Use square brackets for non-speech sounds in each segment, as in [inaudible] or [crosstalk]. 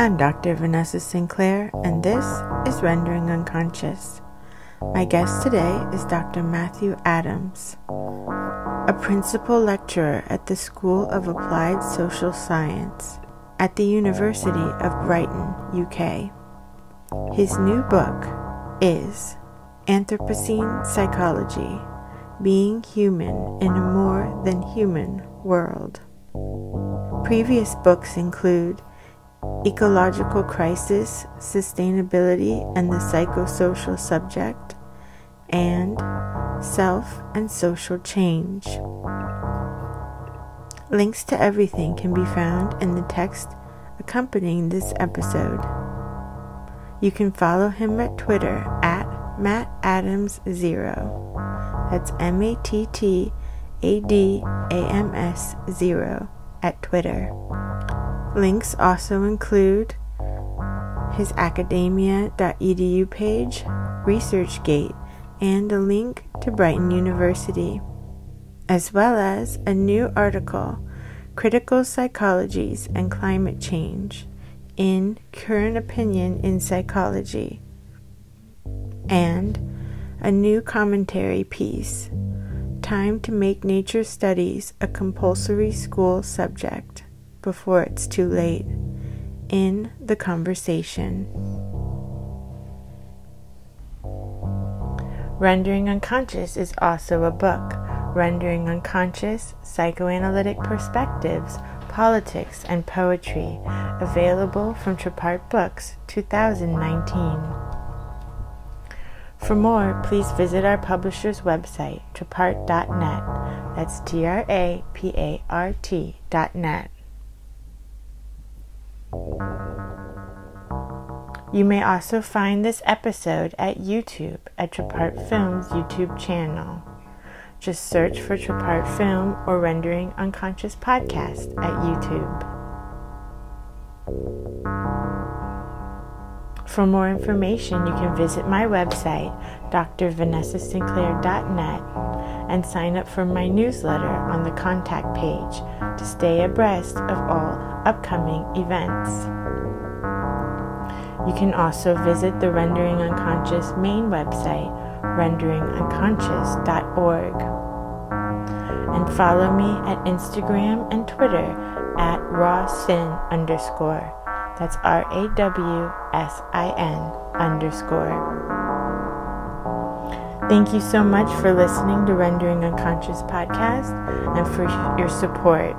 I'm Dr. Vanessa Sinclair, and this is Rendering Unconscious. My guest today is Dr. Matthew Adams, a principal lecturer at the School of Applied Social Science at the University of Brighton, UK. His new book is Anthropocene Psychology Being Human in a More Than Human World. Previous books include ecological crisis, sustainability, and the psychosocial subject, and self and social change. Links to everything can be found in the text accompanying this episode. You can follow him at Twitter at Matt Adams Zero. That's M A T T A D A M S Zero at Twitter. Links also include his academia.edu page, ResearchGate, and a link to Brighton University, as well as a new article, Critical Psychologies and Climate Change, in Current Opinion in Psychology, and a new commentary piece, Time to Make Nature Studies a Compulsory School Subject before it's too late in the conversation. Rendering Unconscious is also a book. Rendering Unconscious Psychoanalytic Perspectives, Politics, and Poetry, available from Trapart Books 2019. For more, please visit our publisher's website, trapart.net. That's T R A P A R T.net. You may also find this episode at YouTube at Trapart Films YouTube channel. Just search for Trapart Film or Rendering Unconscious Podcast at YouTube. For more information, you can visit my website, drvanessasinclair.net, and sign up for my newsletter on the contact page to stay abreast of all upcoming events. You can also visit the Rendering Unconscious main website, renderingunconscious.org, and follow me at Instagram and Twitter at rawsin underscore. That's R A W S I N underscore. Thank you so much for listening to Rendering Unconscious podcast and for your support.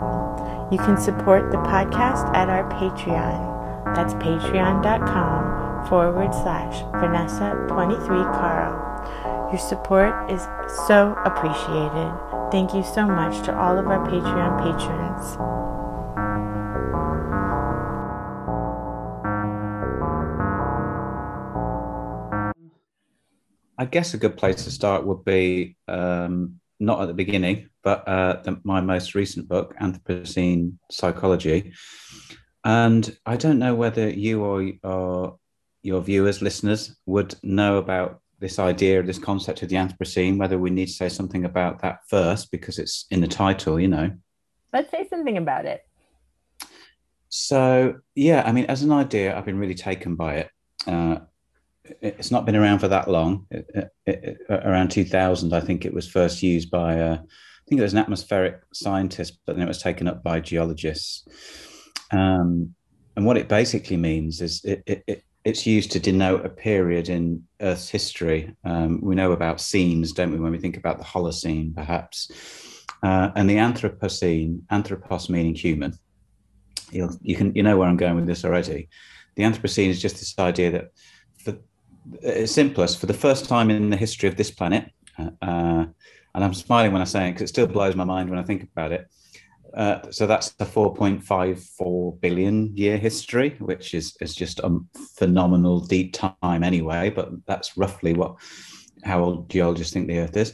You can support the podcast at our Patreon. That's patreon.com forward slash Vanessa23Carl. Your support is so appreciated. Thank you so much to all of our Patreon patrons. I guess a good place to start would be um, not at the beginning, but uh, the, my most recent book, Anthropocene Psychology. And I don't know whether you or, or your viewers, listeners, would know about this idea, this concept of the Anthropocene, whether we need to say something about that first because it's in the title, you know. Let's say something about it. So, yeah, I mean, as an idea, I've been really taken by it. Uh, it's not been around for that long. It, it, it, around 2000, I think it was first used by, uh, I think it was an atmospheric scientist, but then it was taken up by geologists. Um, and what it basically means is it, it it's used to denote a period in Earth's history. Um, we know about scenes, don't we, when we think about the Holocene, perhaps. Uh, and the Anthropocene, anthropos meaning human. You'll, you can you know where I'm going with this already. The Anthropocene is just this idea that for it's simplest for the first time in the history of this planet, uh, uh and I'm smiling when I say it because it still blows my mind when I think about it. Uh, so that's a 4.54 billion year history, which is is just a phenomenal deep time anyway. But that's roughly what how old geologists think the Earth is.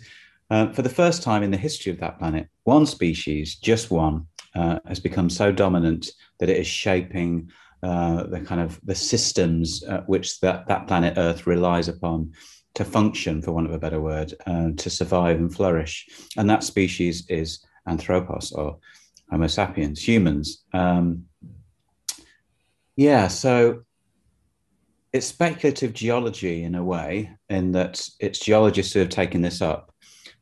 Uh, for the first time in the history of that planet, one species, just one, uh, has become so dominant that it is shaping uh, the kind of the systems which that, that planet Earth relies upon to function, for want of a better word, uh, to survive and flourish. And that species is anthropos or Homo sapiens, humans. Um, Yeah, so it's speculative geology in a way, in that it's geologists who have taken this up.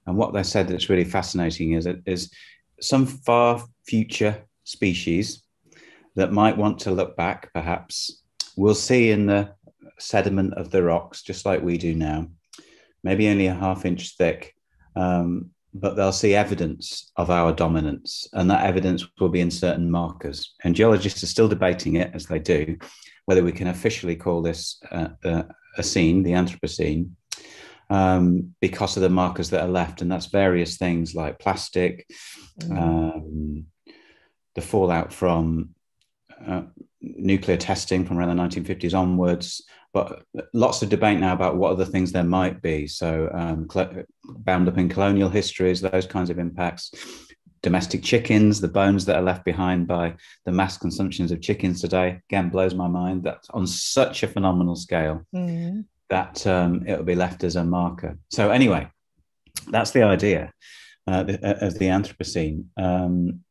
And what they said that's really fascinating is is some far future species that might want to look back, perhaps, we'll see in the sediment of the rocks, just like we do now, maybe only a half inch thick, um, but they'll see evidence of our dominance, and that evidence will be in certain markers. And geologists are still debating it, as they do, whether we can officially call this uh, uh, a scene, the Anthropocene, um, because of the markers that are left. And that's various things like plastic, mm. um, the fallout from uh, nuclear testing from around the 1950s onwards, but lots of debate now about what other things there might be. So, um, bound up in colonial histories, those kinds of impacts. Domestic chickens, the bones that are left behind by the mass consumptions of chickens today, again blows my mind. that on such a phenomenal scale mm-hmm. that um, it will be left as a marker. So, anyway, that's the idea uh, of the Anthropocene. Um,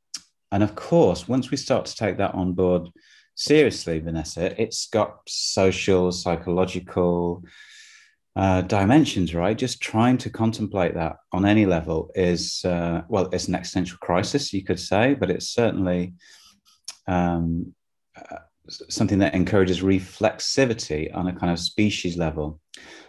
and of course, once we start to take that on board seriously, Vanessa, it's got social, psychological uh, dimensions, right? Just trying to contemplate that on any level is, uh, well, it's an existential crisis, you could say, but it's certainly um, uh, something that encourages reflexivity on a kind of species level.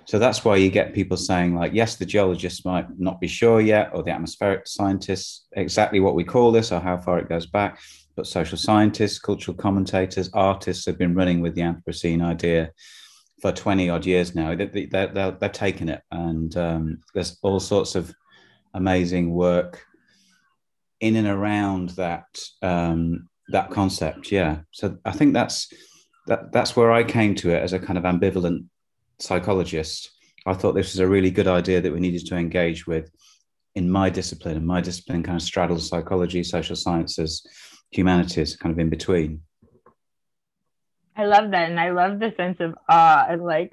So that's why you get people saying, like, yes, the geologists might not be sure yet, or the atmospheric scientists, exactly what we call this or how far it goes back. But social scientists, cultural commentators, artists have been running with the Anthropocene idea for 20 odd years now. They, are they're, they're taking it. And um, there's all sorts of amazing work in and around that um, that concept. Yeah. So I think that's that that's where I came to it as a kind of ambivalent psychologist, I thought this was a really good idea that we needed to engage with in my discipline. And my discipline kind of straddles psychology, social sciences, humanities, kind of in between. I love that. And I love the sense of awe and like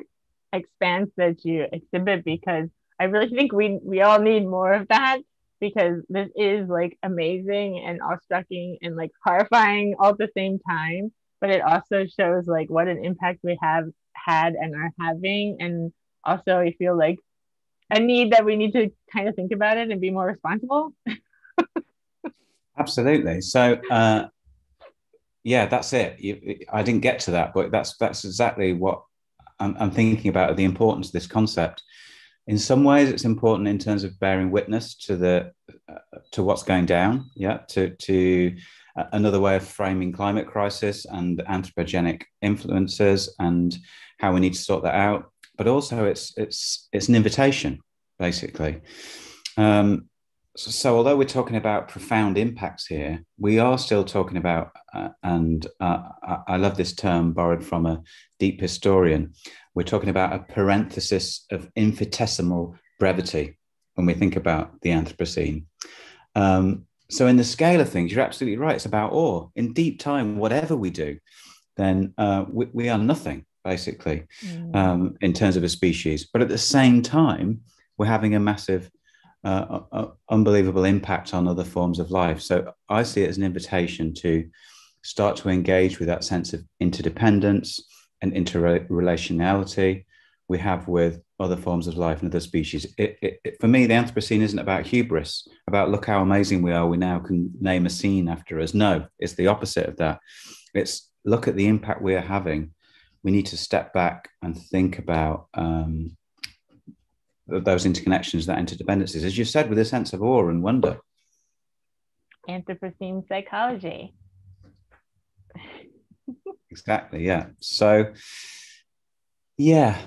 expanse that you exhibit because I really think we we all need more of that because this is like amazing and awe-striking and like horrifying all at the same time but it also shows like what an impact we have had and are having and also i feel like a need that we need to kind of think about it and be more responsible [laughs] absolutely so uh yeah that's it you, i didn't get to that but that's that's exactly what I'm, I'm thinking about the importance of this concept in some ways it's important in terms of bearing witness to the uh, to what's going down yeah to to uh, another way of framing climate crisis and anthropogenic influences and how we need to sort that out. But also, it's it's it's an invitation, basically. Um, so, so, although we're talking about profound impacts here, we are still talking about, uh, and uh, I love this term borrowed from a deep historian. We're talking about a parenthesis of infinitesimal brevity when we think about the Anthropocene. Um, so, in the scale of things, you're absolutely right. It's about awe. In deep time, whatever we do, then uh, we, we, are nothing basically, mm. um, in terms of a species. But at the same time, we're having a massive, uh, uh, unbelievable impact on other forms of life. So I see it as an invitation to start to engage with that sense of interdependence and interrelationality we have with other forms of life and other species. It, it, it, for me, the Anthropocene isn't about hubris, about look how amazing we are. We now can name a scene after us. No, it's the opposite of that. It's look at the impact we are having we need to step back and think about um, those interconnections, that interdependencies, as you said, with a sense of awe and wonder. Anthropocene psychology. exactly. Yeah. So, yeah,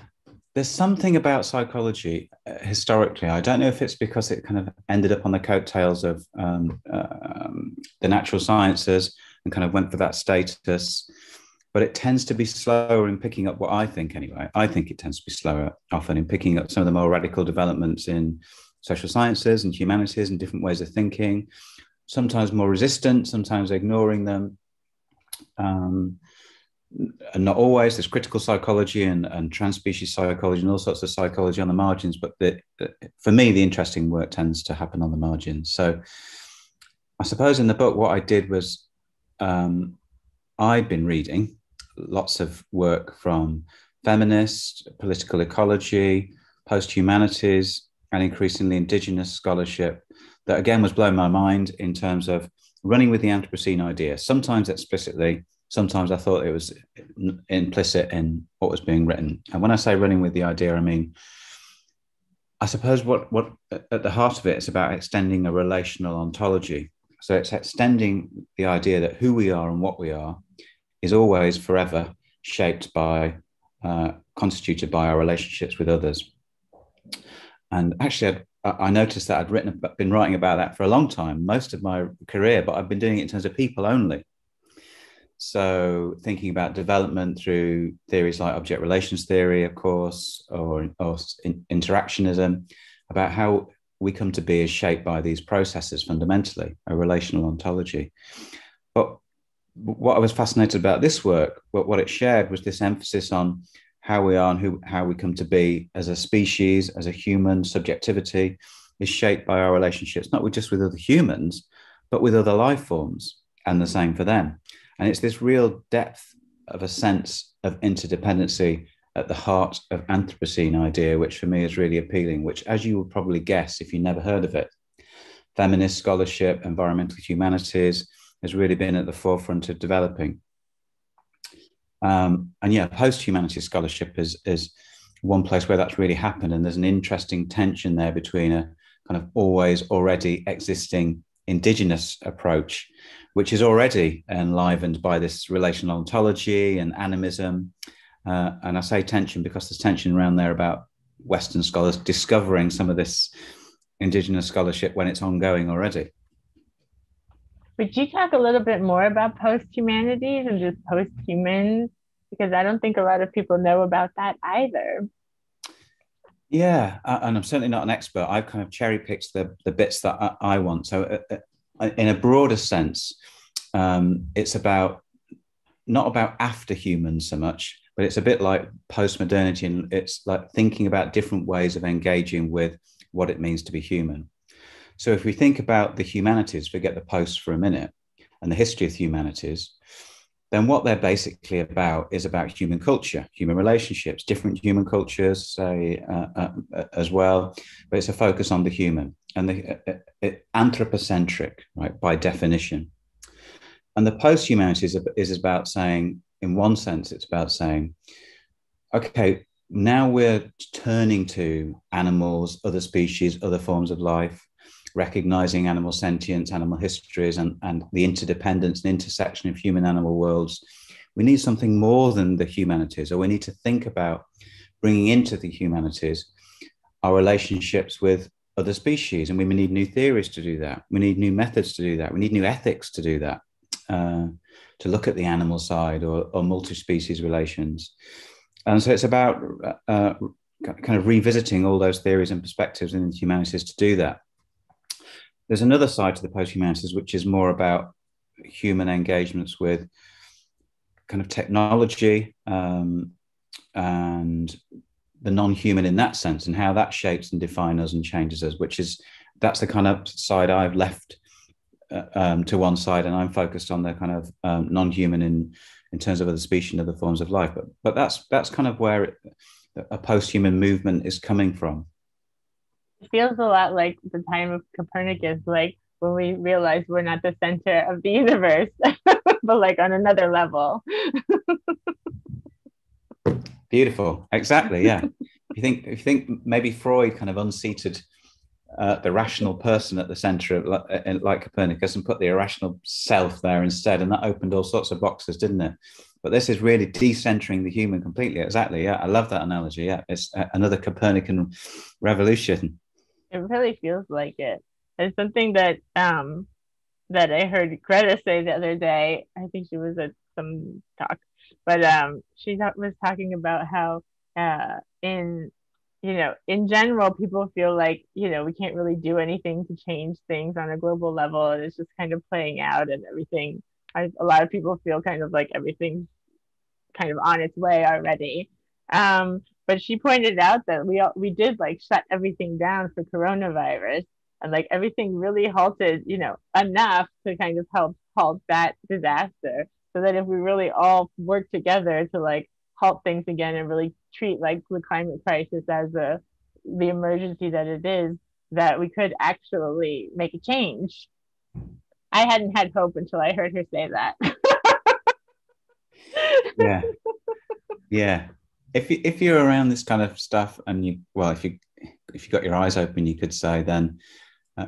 there's something about psychology uh, historically. I don't know if it's because it kind of ended up on the coattails of um, uh, um, the natural sciences and kind of went for that status but it tends to be slower in picking up what I think anyway. I think it tends to be slower often in picking up some of the more radical developments in social sciences and humanities and different ways of thinking, sometimes more resistant, sometimes ignoring them. Um, and not always there's critical psychology and, and trans-species psychology and all sorts of psychology on the margins but the, for me the interesting work tends to happen on the margins so i suppose in the book what i did was um, i'd been reading lots of work from feminist, political ecology, post humanities, and increasingly indigenous scholarship that again was blowing my mind in terms of running with the Anthropocene idea, sometimes explicitly, sometimes I thought it was implicit in what was being written. And when I say running with the idea, I mean, I suppose what, what at the heart of it is about extending a relational ontology. So it's extending the idea that who we are and what we are is always forever shaped by, uh, constituted by our relationships with others. And actually, I, I noticed that I'd written, been writing about that for a long time, most of my career, but I've been doing it in terms of people only. So, thinking about development through theories like object relations theory, of course, or, or interactionism, about how we come to be is shaped by these processes fundamentally, a relational ontology. But what I was fascinated about this work, what, what it shared was this emphasis on how we are and who, how we come to be as a species, as a human subjectivity is shaped by our relationships, not just with other humans, but with other life forms, and the same for them. And it's this real depth of a sense of interdependency at the heart of Anthropocene idea, which for me is really appealing, which, as you would probably guess if you never heard of it, feminist scholarship, environmental humanities has really been at the forefront of developing. Um, and yeah, post humanities scholarship is, is one place where that's really happened. And there's an interesting tension there between a kind of always already existing indigenous approach which is already enlivened by this relational ontology and animism. Uh, and I say tension because there's tension around there about Western scholars discovering some of this indigenous scholarship when it's ongoing already. Would you talk a little bit more about post humanities and just post humans? Because I don't think a lot of people know about that either. Yeah, and I'm certainly not an expert. I've kind of cherry picked the, the bits that I, want. So, uh, uh in a broader sense, um, it's about not about after humans so much, but it's a bit like post-modernity, and it's like thinking about different ways of engaging with what it means to be human. So if we think about the humanities, forget the post for a minute, and the history of humanities, then what they're basically about is about human culture, human relationships, different human cultures, say uh, uh, as well. But it's a focus on the human and the uh, uh anthropocentric, right, by definition. And the post humanities is about saying, in one sense, it's about saying, okay, now we're turning to animals, other species, other forms of life, recognizing animal sentience, animal histories, and, and the interdependence and intersection of human animal worlds. We need something more than the humanities, or we need to think about bringing into the humanities our relationships with other species. And we need new theories to do that. We need new methods to do that. We need new ethics to do that, uh, to look at the animal side or, or multi species relations. And so it's about uh, kind of revisiting all those theories and perspectives in the humanities to do that. There's another side to the post humanities, which is more about human engagements with kind of technology um, and the non-human in that sense and how that shapes and defines us and changes us which is that's the kind of side i've left uh, um, to one side and i'm focused on the kind of um, non-human in in terms of other species and other forms of life. But but that's that's kind of where it, a post-human movement is coming from feels a lot like the time of copernicus like when we realize we're not the center of the [laughs] universe but like on another level [laughs] Beautiful. Exactly. Yeah. if you think if you think maybe Freud kind of unseated uh, the rational person at the center of uh, like Copernicus and put the irrational self there instead, and that opened all sorts of boxes, didn't it? But this is really decentering the human completely. Exactly. Yeah, I love that analogy. Yeah, it's another Copernican revolution. It really feels like it. It's something that um that I heard Greta say the other day. I think she was at some talk but um, she was talking about how uh, in you know in general people feel like you know we can't really do anything to change things on a global level and it's just kind of playing out and everything I, a lot of people feel kind of like everything's kind of on its way already um, but she pointed out that we all, we did like shut everything down for coronavirus and like everything really halted you know enough to kind of help halt that disaster so that if we really all work together to like halt things again and really treat like the climate crisis as a the emergency that it is, that we could actually make a change. I hadn't had hope until I heard her say that. [laughs] yeah. Yeah. If you, if you're around this kind of stuff and you well if you if you got your eyes open you could say then uh,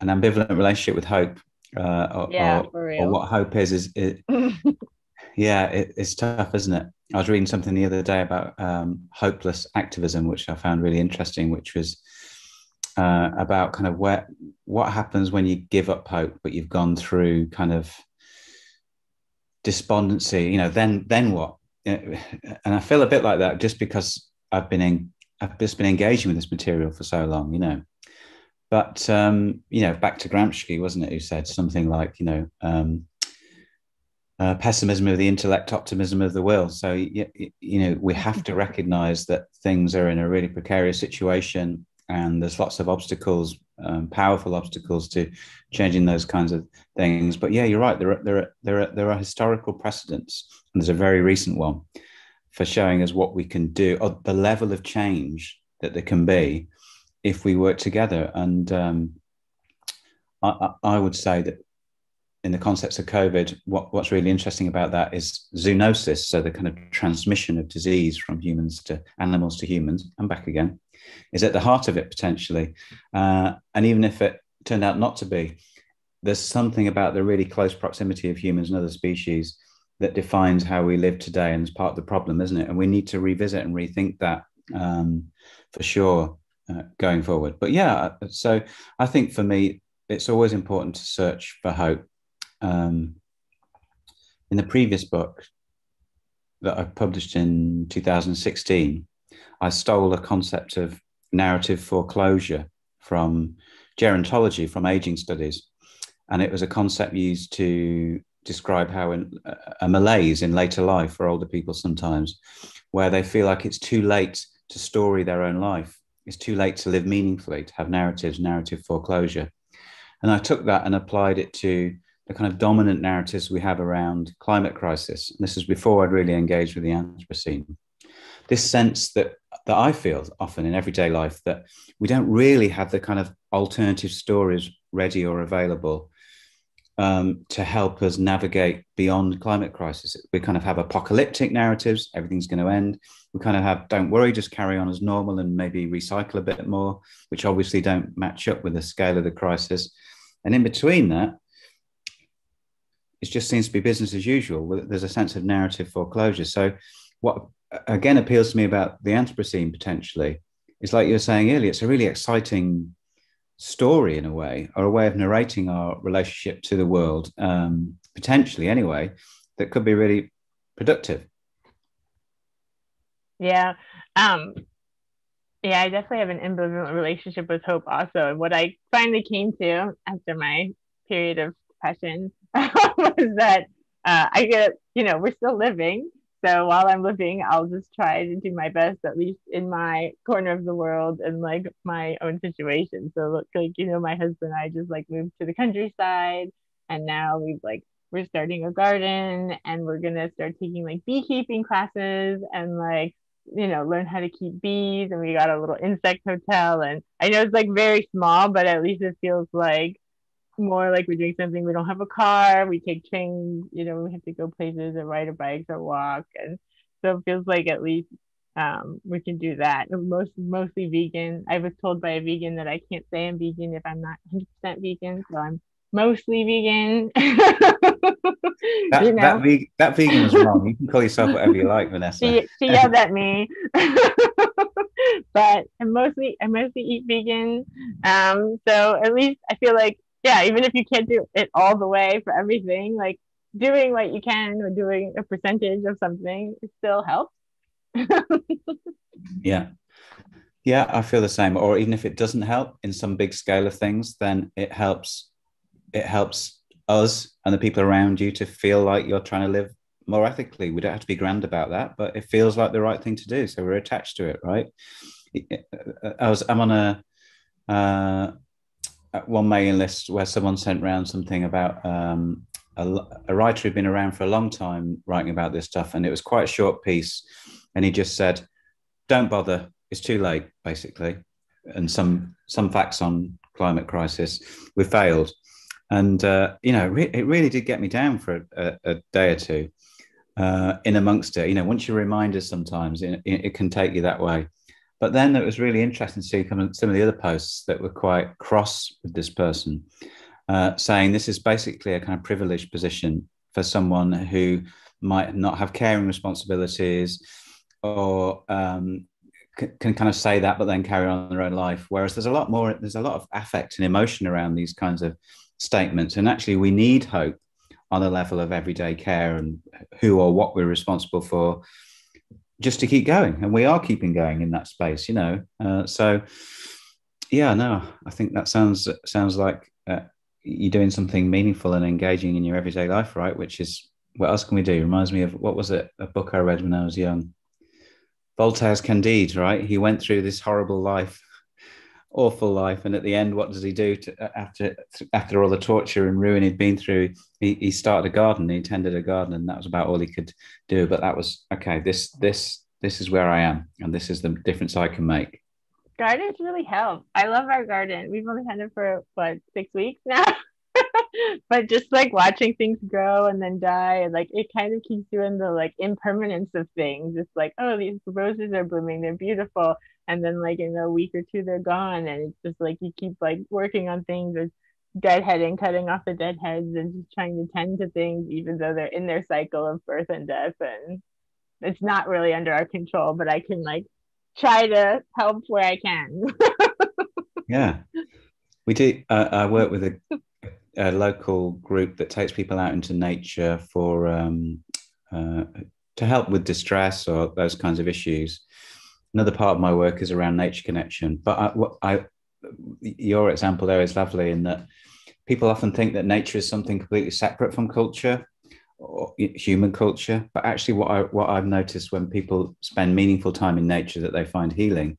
an ambivalent relationship with hope uh, or, yeah, or, or, what hope is is it, [laughs] yeah it, it's tough isn't it? I was reading something the other day about um, hopeless activism which i found really interesting which was uh, about kind of where what happens when you give up hope but you've gone through kind of despondency you know then then what and i feel a bit like that just because i've been in i've just been engaging with this material for so long you know but um, you know, back to Gramsci, wasn't it? Who said something like, you know, um, uh, pessimism of the intellect, optimism of the will. So you, you know, we have to recognise that things are in a really precarious situation, and there's lots of obstacles, um, powerful obstacles to changing those kinds of things. But yeah, you're right. There are there are there are, there are historical precedents, and there's a very recent one for showing us what we can do, or the level of change that there can be if we work together. And um, I, I, would say that in the concepts of COVID, what, what's really interesting about that is zoonosis, so the kind of transmission of disease from humans to animals to humans and back again, is at the heart of it potentially. Uh, and even if it turned out not to be, there's something about the really close proximity of humans and other species that defines how we live today and is part of the problem, isn't it? And we need to revisit and rethink that um, for sure uh, going forward. But yeah, so I think for me, it's always important to search for hope. Um, in the previous book that I published in 2016, I stole a concept of narrative foreclosure from gerontology, from aging studies. And it was a concept used to describe how in, a malaise in later life for older people sometimes, where they feel like it's too late to story their own life it's too late to live meaningfully, to have narratives, narrative foreclosure. And I took that and applied it to the kind of dominant narratives we have around climate crisis. And this is before I'd really engaged with the Anthropocene. This sense that that I feel often in everyday life that we don't really have the kind of alternative stories ready or available um, to help us navigate beyond climate crisis. We kind of have apocalyptic narratives, everything's going to end. We kind of have, don't worry, just carry on as normal and maybe recycle a bit more, which obviously don't match up with the scale of the crisis. And in between that, it just seems to be business as usual. There's a sense of narrative foreclosure. So, what again appeals to me about the Anthropocene potentially is like you were saying earlier, it's a really exciting story in a way, or a way of narrating our relationship to the world, um, potentially anyway, that could be really productive. Yeah. Um, yeah, I definitely have an ambivalent relationship with hope also. And what I finally came to after my period of depression [laughs] was that uh, I get, you know, we're still living so while I'm living, I'll just try to do my best, at least in my corner of the world and like my own situation. So look, like you know, my husband and I just like moved to the countryside, and now we've like we're starting a garden, and we're gonna start taking like beekeeping classes and like you know learn how to keep bees. And we got a little insect hotel, and I know it's like very small, but at least it feels like more like we're doing something. We don't have a car. We take trains. You know, we have to go places and ride our bikes or walk, and so it feels like at least um, we can do that. Most mostly vegan. I was told by a vegan that I can't say I'm vegan if I'm not 100% vegan, so I'm mostly vegan. [laughs] that, you know? that, ve- that vegan is wrong. You can call yourself whatever you like, Vanessa. she, she yelled at me. [laughs] but I mostly I mostly eat vegan. Um, so at least I feel like yeah, even if you can't do it all the way for everything, like doing what you can or doing a percentage of something still helps. [laughs] yeah. Yeah, I feel the same. Or even if it doesn't help in some big scale of things, then it helps it helps us and the people around you to feel like you're trying to live more ethically. We don't have to be grand about that, but it feels like the right thing to do. So we're attached to it, right? I was I'm on a uh, one mailing list where someone sent around something about um, a, a, writer who'd been around for a long time writing about this stuff, and it was quite a short piece. And he just said, "Don't bother. It's too late." Basically, and some some facts on climate crisis. We failed, and uh, you know, re- it really did get me down for a, a, a day or two. Uh, in amongst it, you know, once you're reminded, sometimes it, it, can take you that way. But then it was really interesting to see some of the other posts that were quite cross with this person uh, saying this is basically a kind of privileged position for someone who might not have caring responsibilities or um, c- can kind of say that but then carry on their own life. Whereas there's a lot more there's a lot of affect and emotion around these kinds of statements. And actually we need hope on a level of everyday care and who or what we're responsible for just to keep going and we are keeping going in that space you know uh, so yeah no i think that sounds sounds like uh, you're doing something meaningful and engaging in your everyday life, right? Which is what else can we do? Reminds me of what was it? A book I read when I was young. Voltaire's Candide, right? He went through this horrible life, awful life, and at the end, what does he do to, uh, after after all the torture and ruin he'd been through? He, he started a garden. He tended a garden, and that was about all he could do. But that was okay. This this this is where I am, and this is the difference I can make gardens really help. I love our garden. We've only had it for what six weeks now. [laughs] but just like watching things grow and then die like it kind of keeps you in the like impermanence of things it's like oh these roses are blooming they're beautiful and then like in a week or two they're gone and it's just like you keep like working on things or deadheading cutting off the deadheads and just trying to tend to things even though they're in their cycle of birth and death and it's not really under our control but i can like try to help where I can. [laughs] yeah, we do. Uh, I work with a, a, local group that takes people out into nature for um, uh, to help with distress or those kinds of issues. Another part of my work is around nature connection. But I, I your example there is lovely in that people often think that nature is something completely separate from culture or human culture. But actually, what I what I've noticed when people spend meaningful time in nature that they find healing,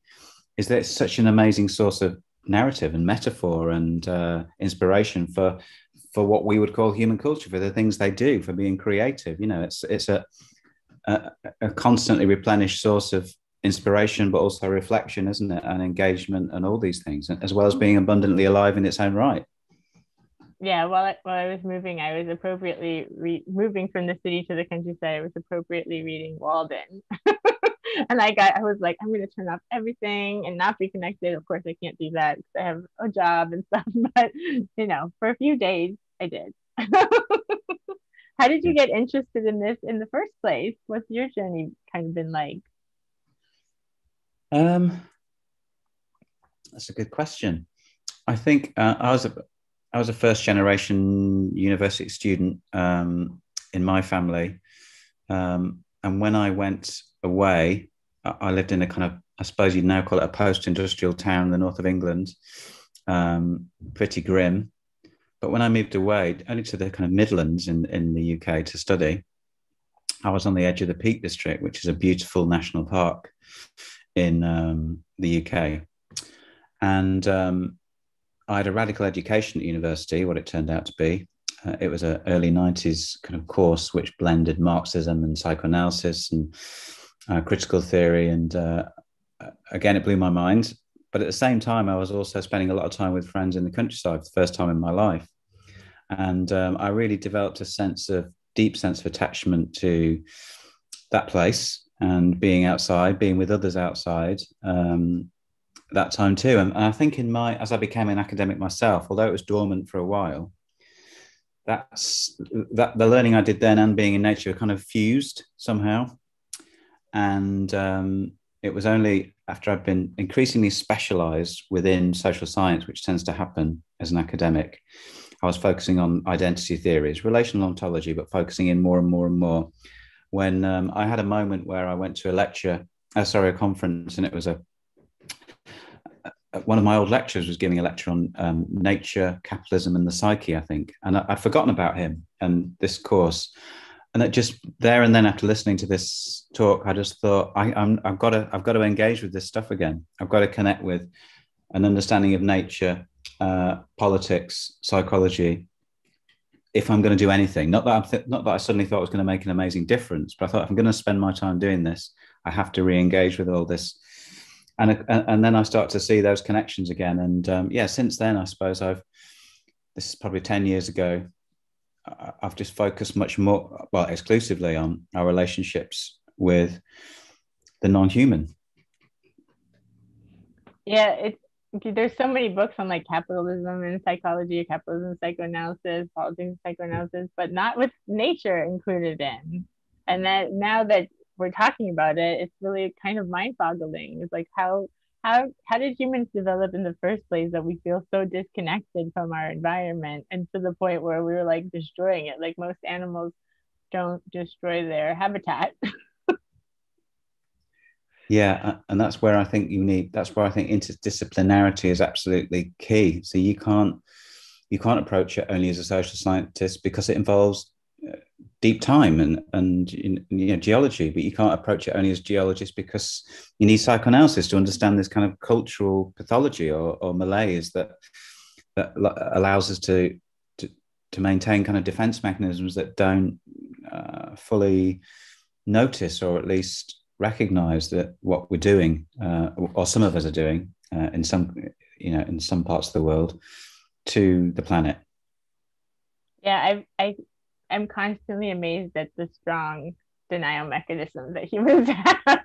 is that it's such an amazing source of narrative and metaphor and uh, inspiration for for what we would call human culture for the things they do for being creative. You know, it's it's a a, a constantly replenished source of inspiration, but also reflection, isn't it? And engagement and all these things, as well as being abundantly alive in its own right yeah, while I, while I was moving, I was appropriately re- moving from the city to the countryside. I was appropriately reading Walden, [laughs] and I got I was like, I'm going to turn off everything and not be connected. Of course, I can't do that because I have a job and [laughs] stuff. But you know, for a few days, I did. [laughs] How did you get interested in this in the first place? What's your journey kind of been like? Um, that's a good question. I think uh, I was a, I was a first generation university student um, in my family. Um, and when I went away, I lived in a kind of, I suppose you'd now call it a post industrial town in the north of England, um, pretty grim. But when I moved away, only to the kind of Midlands in, in the UK to study, I was on the edge of the Peak District, which is a beautiful national park in um, the UK. And um, I had a radical education at university, what it turned out to be. Uh, it was an early 90s kind of course which blended Marxism and psychoanalysis and uh, critical theory. And uh, again, it blew my mind. But at the same time, I was also spending a lot of time with friends in the countryside for the first time in my life. And um, I really developed a sense of deep sense of attachment to that place and being outside, being with others outside. Um, that time too. And, I think in my as I became an academic myself, although it was dormant for a while, that's that the learning I did then and being in nature kind of fused somehow. And um, it was only after I've been increasingly specialized within social science, which tends to happen as an academic. I was focusing on identity theories, relational ontology, but focusing in more and more and more. When um, I had a moment where I went to a lecture, uh, sorry, a conference, and it was a one of my old lecturers was giving a lecture on um, nature, capitalism, and the psyche, I think, and I, would forgotten about him and this course. And that just there and then, after listening to this talk, I just thought I, am I've got to I've got to engage with this stuff again. I've got to connect with an understanding of nature, uh, politics, psychology, if I'm going to do anything, not that I'm th- not that I suddenly thought I was going to make an amazing difference, but I thought if I'm going to spend my time doing this, I have to re-engage with all this, and and then I start to see those connections again. And um, yeah, since then, I suppose I've this is probably ten years ago. I've just focused much more, well, exclusively on our relationships with the non-human. Yeah, there's so many books on like capitalism and psychology, capitalism psychoanalysis, politics psychoanalysis, but not with nature included in. And that now that we're talking about it, it's really kind of mind-boggling. It's like how how how did humans develop in the first place that we feel so disconnected from our environment and to the point where we were like destroying it? Like most animals don't destroy their habitat. [laughs] Yeah, and that's where I think you need. That's where I think interdisciplinarity is absolutely key. So you can't you can't approach it only as a social scientist because it involves uh, deep time and and you know geology, but you can't approach it only as geologist because you need psychoanalysis to understand this kind of cultural pathology or, or malaise that that allows us to, to to maintain kind of defense mechanisms that don't uh, fully notice or at least recognize that what we're doing, uh, or some of us are doing, uh, in some, you know, in some parts of the world, to the planet. Yeah, I, I, I'm constantly amazed at the strong denial mechanism that humans [laughs] have.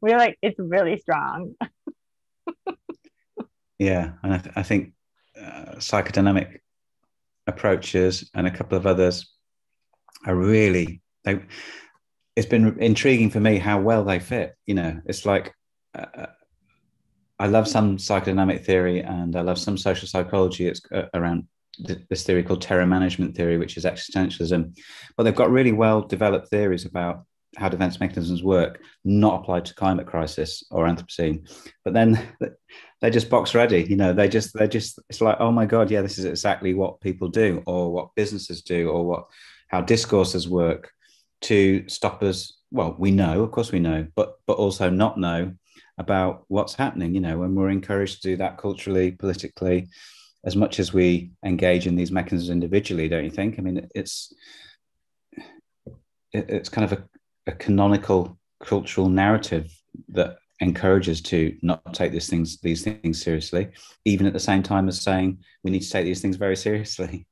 we're like, it's really strong. yeah, and I, th- I think uh, psychodynamic approaches and a couple of others are really they it's been intriguing for me how well they fit. You know, it's like uh, uh, I love some psychodynamic theory and I love some social psychology. It's uh, around th- this theory called terror management theory, which is existentialism. But they've got really well developed theories about how defense mechanisms work, not applied to climate crisis or Anthropocene. But then [laughs] they're just box ready. You know, they just they're just it's like oh my god, yeah, this is exactly what people do or what businesses do or what how discourses work to stop us well we know of course we know but but also not know about what's happening you know when we're encouraged to do that culturally politically as much as we engage in these mechanisms individually don't you think? I mean it's it's kind of a, a canonical cultural narrative that encourages to not take these things these things seriously even at the same time as saying we need to take these things very seriously.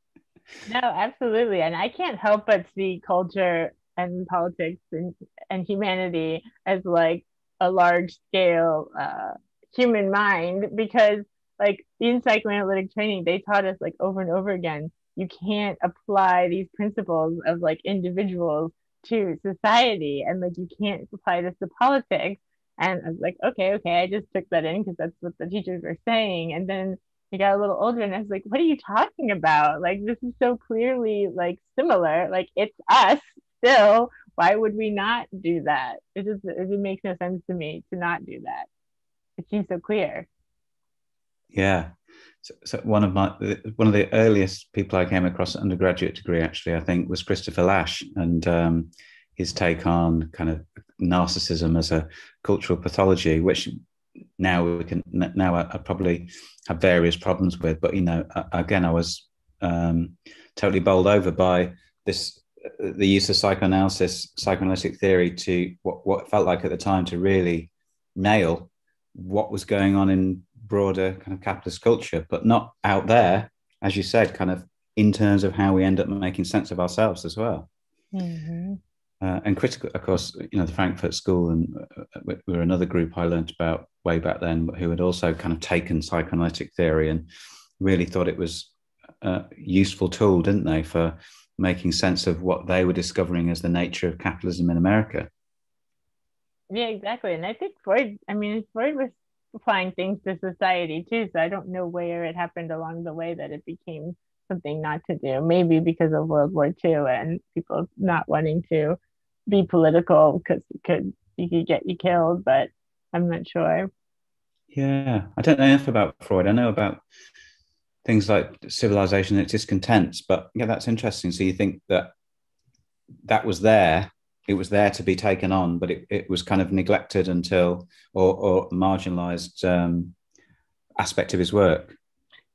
No absolutely and i can't help but see culture and politics and, and humanity as like a large scale uh, human mind because like in psychoanalytic training they taught us like over and over again you can't apply these principles of like individuals to society and like you can't apply this to politics and i was like okay okay i just took that in because that's what the teachers were saying and then I got a little older and I was like, what are you talking about? Like, this is so clearly like similar. Like, it's us still, why would we not do that? It just it makes no sense to me to not do that. It seems so clear. Yeah. So, so, one of my one of the earliest people I came across undergraduate degree actually I think was Christopher Lasch and um, his take on kind of narcissism as a cultural pathology, which now we can now I, I probably have various problems with, but you know again I was um, totally bowled over by this the use of psychoanalysis, psychoanalytic theory to what, what felt like at the time to really nail what was going on in broader kind of capitalist culture, but not out there, as you said, kind of in terms of how we end up making sense of ourselves as well. Mm-hmm. Uh, and critical, of course, you know, the Frankfurt School and uh, we were another group I learned about way back then, who had also kind of taken psychoanalytic theory and really thought it was a useful tool, didn't they, for making sense of what they were discovering as the nature of capitalism in America. Yeah, exactly. And I think Freud, I mean, Freud was applying things to society too. So I don't know where it happened along the way that it became something not to do. Maybe because of World War II and people not wanting to be political because you could you could get you killed, but I'm not sure. Yeah, I don't know enough about Freud. I know about things like civilization and its discontents. But yeah, that's interesting. So you think that that was there, it was there to be taken on, but it, it was kind of neglected until or, or marginalized um, aspect of his work.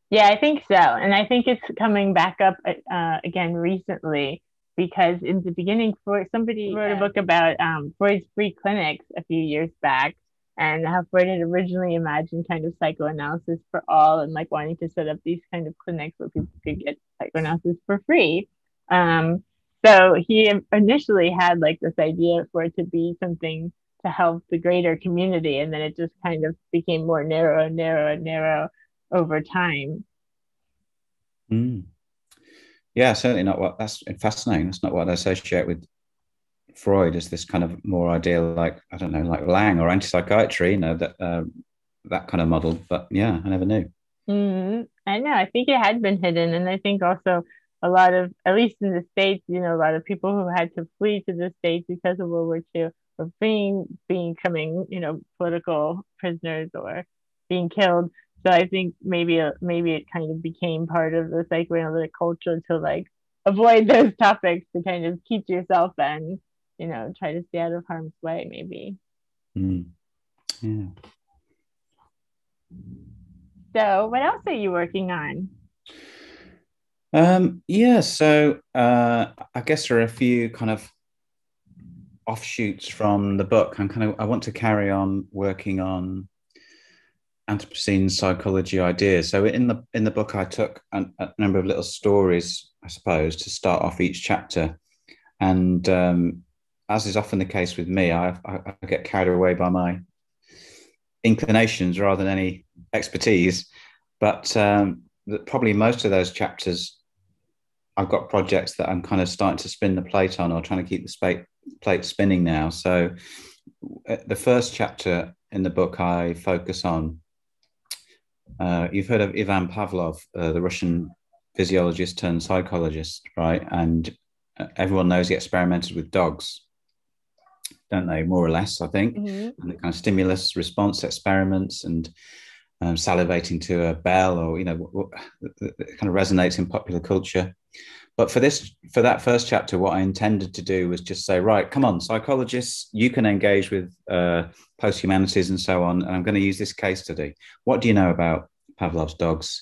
Yeah, I think so. And I think it's coming back up uh, again recently because in the beginning, Freud, somebody wrote a book about um, Freud's free clinics a few years back and had originally imagined kind of psychoanalysis for all and like wanting to set up these kind of clinics where people could get psychoanalysis for free. Um, so he initially had like this idea for it to be something to help the greater community, and then it just kind of became more narrow and narrow and narrow over time. Mm. Yeah, certainly not what that's fascinating. That's not what I associate with Freud as this kind of more ideal, like I don't know, like Laing or anti-psychiatry, you know, that uh, that kind of model. But yeah, I never knew. Mm-hmm. I know. I think it had been hidden, and I think also a lot of, at least in the states, you know, a lot of people who had to flee to the states because of World War II were being becoming, you know, political prisoners or being killed. So I think maybe uh, maybe it kind of became part of the psychoanalytic culture to like avoid those topics to kind of keep yourself and you know try to stay out of harm's way maybe. Mm. Yeah. So what else are you working on? Um, yeah, so uh, I guess there are a few kind of offshoots from the book. I'm kind of I want to carry on working on Anthropocene psychology ideas. So in the in the book, I took a, a number of little stories, I suppose, to start off each chapter, and um, as is often the case with me, I, I, I get carried away by my inclinations rather than any expertise. But um, probably most of those chapters, I've got projects that I'm kind of starting to spin the plate on, or trying to keep the plate spinning now. So uh, the first chapter in the book I focus on uh, you've heard of Ivan Pavlov, uh, the Russian physiologist turned psychologist, right? And uh, everyone knows he experimented with dogs, don't they? More or less, I think. Mm-hmm. And the kind of stimulus response experiments and um, salivating to a bell, or you know, what, what, kind of resonates in popular culture. But for this, for that first chapter, what I intended to do was just say, right, come on, psychologists, you can engage with uh, post humanities and so on. And I'm going to use this case study. What do you know about Pavlov's dogs?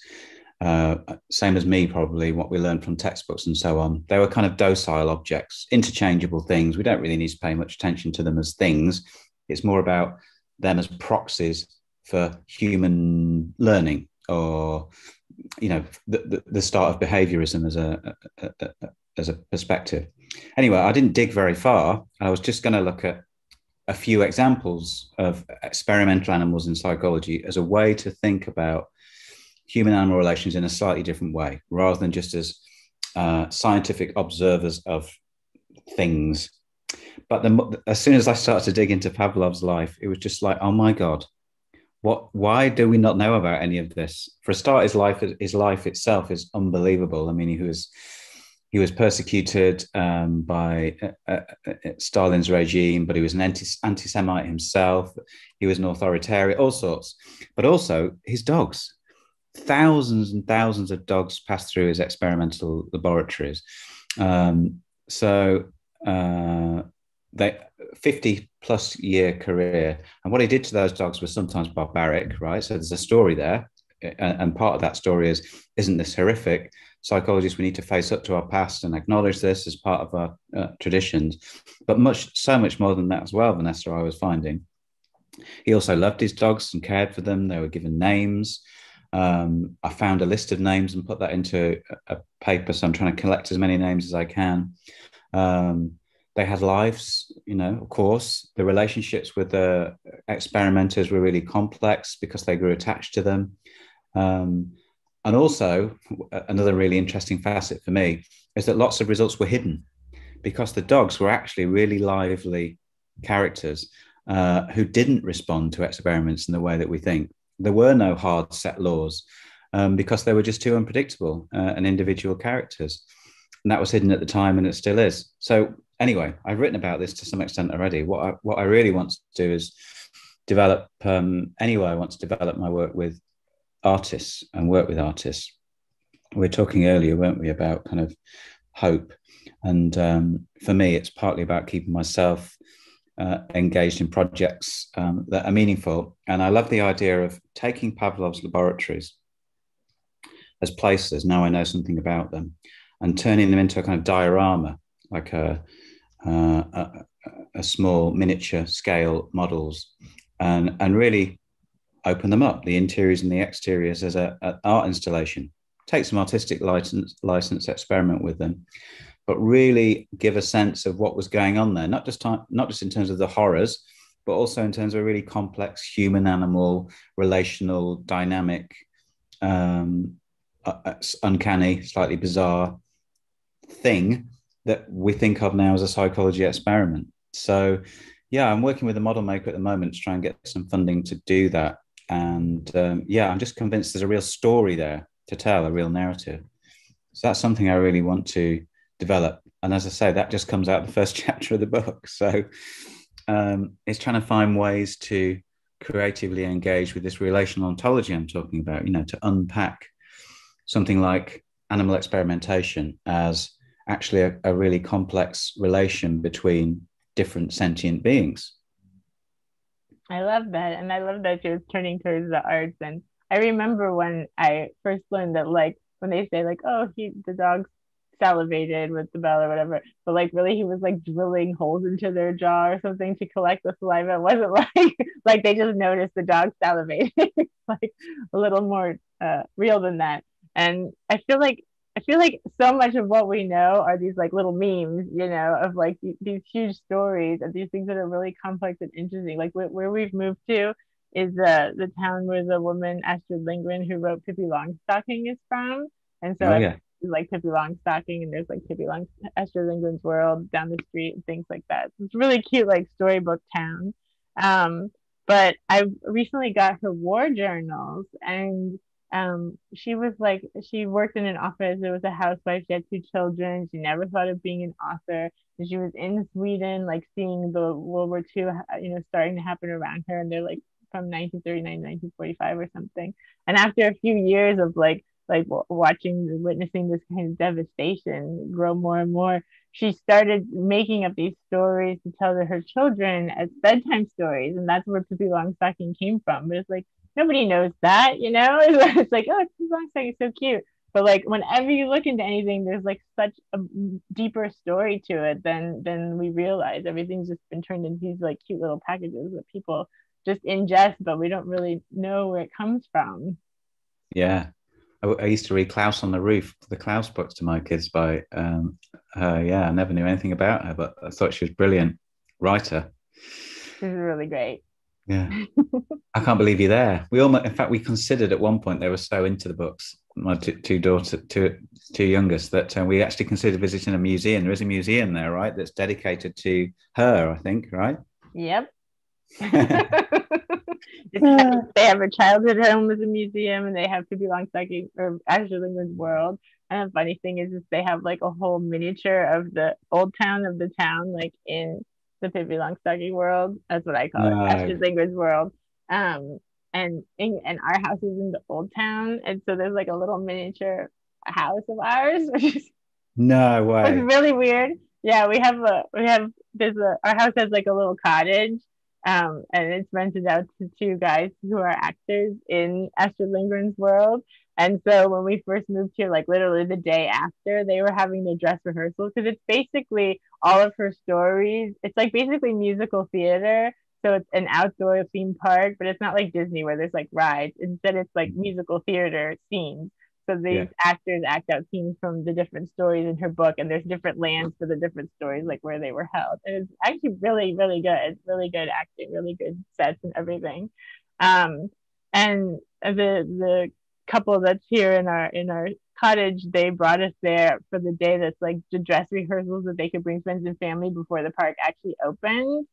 Uh, same as me, probably what we learned from textbooks and so on. They were kind of docile objects, interchangeable things. We don't really need to pay much attention to them as things. It's more about them as proxies for human learning or you know the, the, the start of behaviorism as a, a, a, as a perspective anyway i didn't dig very far i was just going to look at a few examples of experimental animals in psychology as a way to think about human animal relations in a slightly different way rather than just as uh, scientific observers of things but the, as soon as i started to dig into pavlov's life it was just like oh my god what why do we not know about any of this for a start his life his life itself is unbelievable i mean he was he was persecuted um, by uh, uh, uh, Stalin's regime, but he was an anti semite himself. He was an authoritarian, all sorts. But also his dogs. Thousands and thousands of dogs passed through his experimental laboratories. Um, so uh, they 50 plus year career. And what he did to those dogs was sometimes barbaric, right? So there's a story there. And part of that story is, isn't this horrific? Psychologists, we need to face up to our past and acknowledge this as part of our uh, traditions. But much, so much more than that as well, Vanessa, I was finding. He also loved his dogs and cared for them. They were given names. Um, I found a list of names and put that into a, paper. So I'm trying to collect as many names as I can. Um, they had lives, you know, of course. The relationships with the experimenters were really complex because they grew attached to them. Um, and also, another really interesting facet for me is that lots of results were hidden because the dogs were actually really lively characters uh, who didn't respond to experiments in the way that we think. There were no hard set laws um, because they were just too unpredictable uh, and individual characters. And that was hidden at the time and it still is. So anyway, I've written about this to some extent already. What I, what I really want to do is develop. Um, anyway, I want to develop my work with artists and work with artists. We were talking earlier, weren't we, about kind of hope, and um, for me, it's partly about keeping myself uh, engaged in projects um, that are meaningful. And I love the idea of taking Pavlov's laboratories as places. Now I know something about them, and turning them into a kind of diorama, like a uh, a, a, small miniature scale models, and and really open them up, the interiors and the exteriors, as a, a art installation. Take some artistic license license experiment with them, but really give a sense of what was going on there, not just time, not just in terms of the horrors, but also in terms of a really complex human animal relational dynamic um, uh, uncanny slightly bizarre thing that we think of now as a psychology experiment. So yeah i'm working with a model maker at the moment to try and get some funding to do that. And um, yeah i'm just convinced there's a real story there to tell a real narrative. So that's something i really want to develop and as i say that just comes out the first [laughs] chapter of the book so um, is trying to find ways to creatively engage with this relational ontology I'm talking about, you know, to unpack something like animal experimentation as actually a, a really complex relation between different sentient beings. I love that. And I love that you're turning towards the arts. And I remember when I first learned that, like, when they say, like, oh, he, the dog's salivated with the bell or whatever, but like really he was like drilling holes into their jaw or something to collect the saliva. It wasn't [laughs] like like they just noticed the dog salivating. [laughs] like a little more uh, real than that. And I feel like I feel like so much of what we know are these like little memes, you know, of like th- these huge stories and these things that are really complex and interesting. Like wh- where we've moved to is the the town where the woman Astrid Lindgren who wrote Pippi Longstocking is from. And so oh, yeah like Pippi Longstocking and there's like Pippi Long Astrid Lindgren's World down the street and things like that. It's really cute, like storybook town. Um, but I recently got her war journals and um, she was like she worked in an office. It was a housewife. She had two children. She never thought of being an author. And she was in Sweden, like seeing the World War II, you know, starting to happen around her. And they're like from 1939 1945 or something. And after a few years of like like watching witnessing this kind of devastation grow more and more. She started making up these stories to tell to her children as bedtime stories and that's where pippi longstocking came from. But it's like nobody knows that you know? [laughs] It's like oh pippi longstocking is so cute. But like whenever you look into anything there's like such a deeper story to it than than we realize. Everything's just been turned into these like cute little packages that people just ingest but we don't really know where it comes from. Yeah I, I, used to read Karlsson on the Roof, the Klaus books to my kids by um, her. Yeah, I never knew anything about her, but I thought she was brilliant writer. She's really great. Yeah, [laughs] I can't believe you're there. We almost, in fact, we considered at one point they were so into the books. My two, two daughters, two two youngest, that uh, we actually considered visiting a museum. There is a museum there, right? That's dedicated to her. I think, right? Yep. They have a childhood home as a museum and they have Pippi Longstocking or Astrid Lindgren's World. And the funny thing is, is they have like a whole miniature of the old town of the town, like in the Pippi Longstocking world. That's what I call no. it, Astrid Lindgren's World. Um, and in, and our house is in the old town, and so there's like a little miniature house of ours, [laughs] which is no way. It's really weird. Yeah, we have a we have there's a our house has like a little cottage um, and it's rented out to two guys who are actors in Astrid Lindgren's world. And so when we first moved here, like literally the day after, they were having the dress rehearsal because it's basically all of her stories. It's like basically musical theater. So it's an outdoor theme park, but it's not like Disney where there's like rides. Instead, it's like musical theater scenes. So these yeah. actors act out scenes from the different stories in her book, and there's different lands for the different stories, like where they were held. And it's actually really, really good. Really good acting, really good sets and everything. Um, and the the couple that's here in our in our cottage, they brought us there for the day that's like the dress rehearsals that they could bring friends and family before the park actually opened.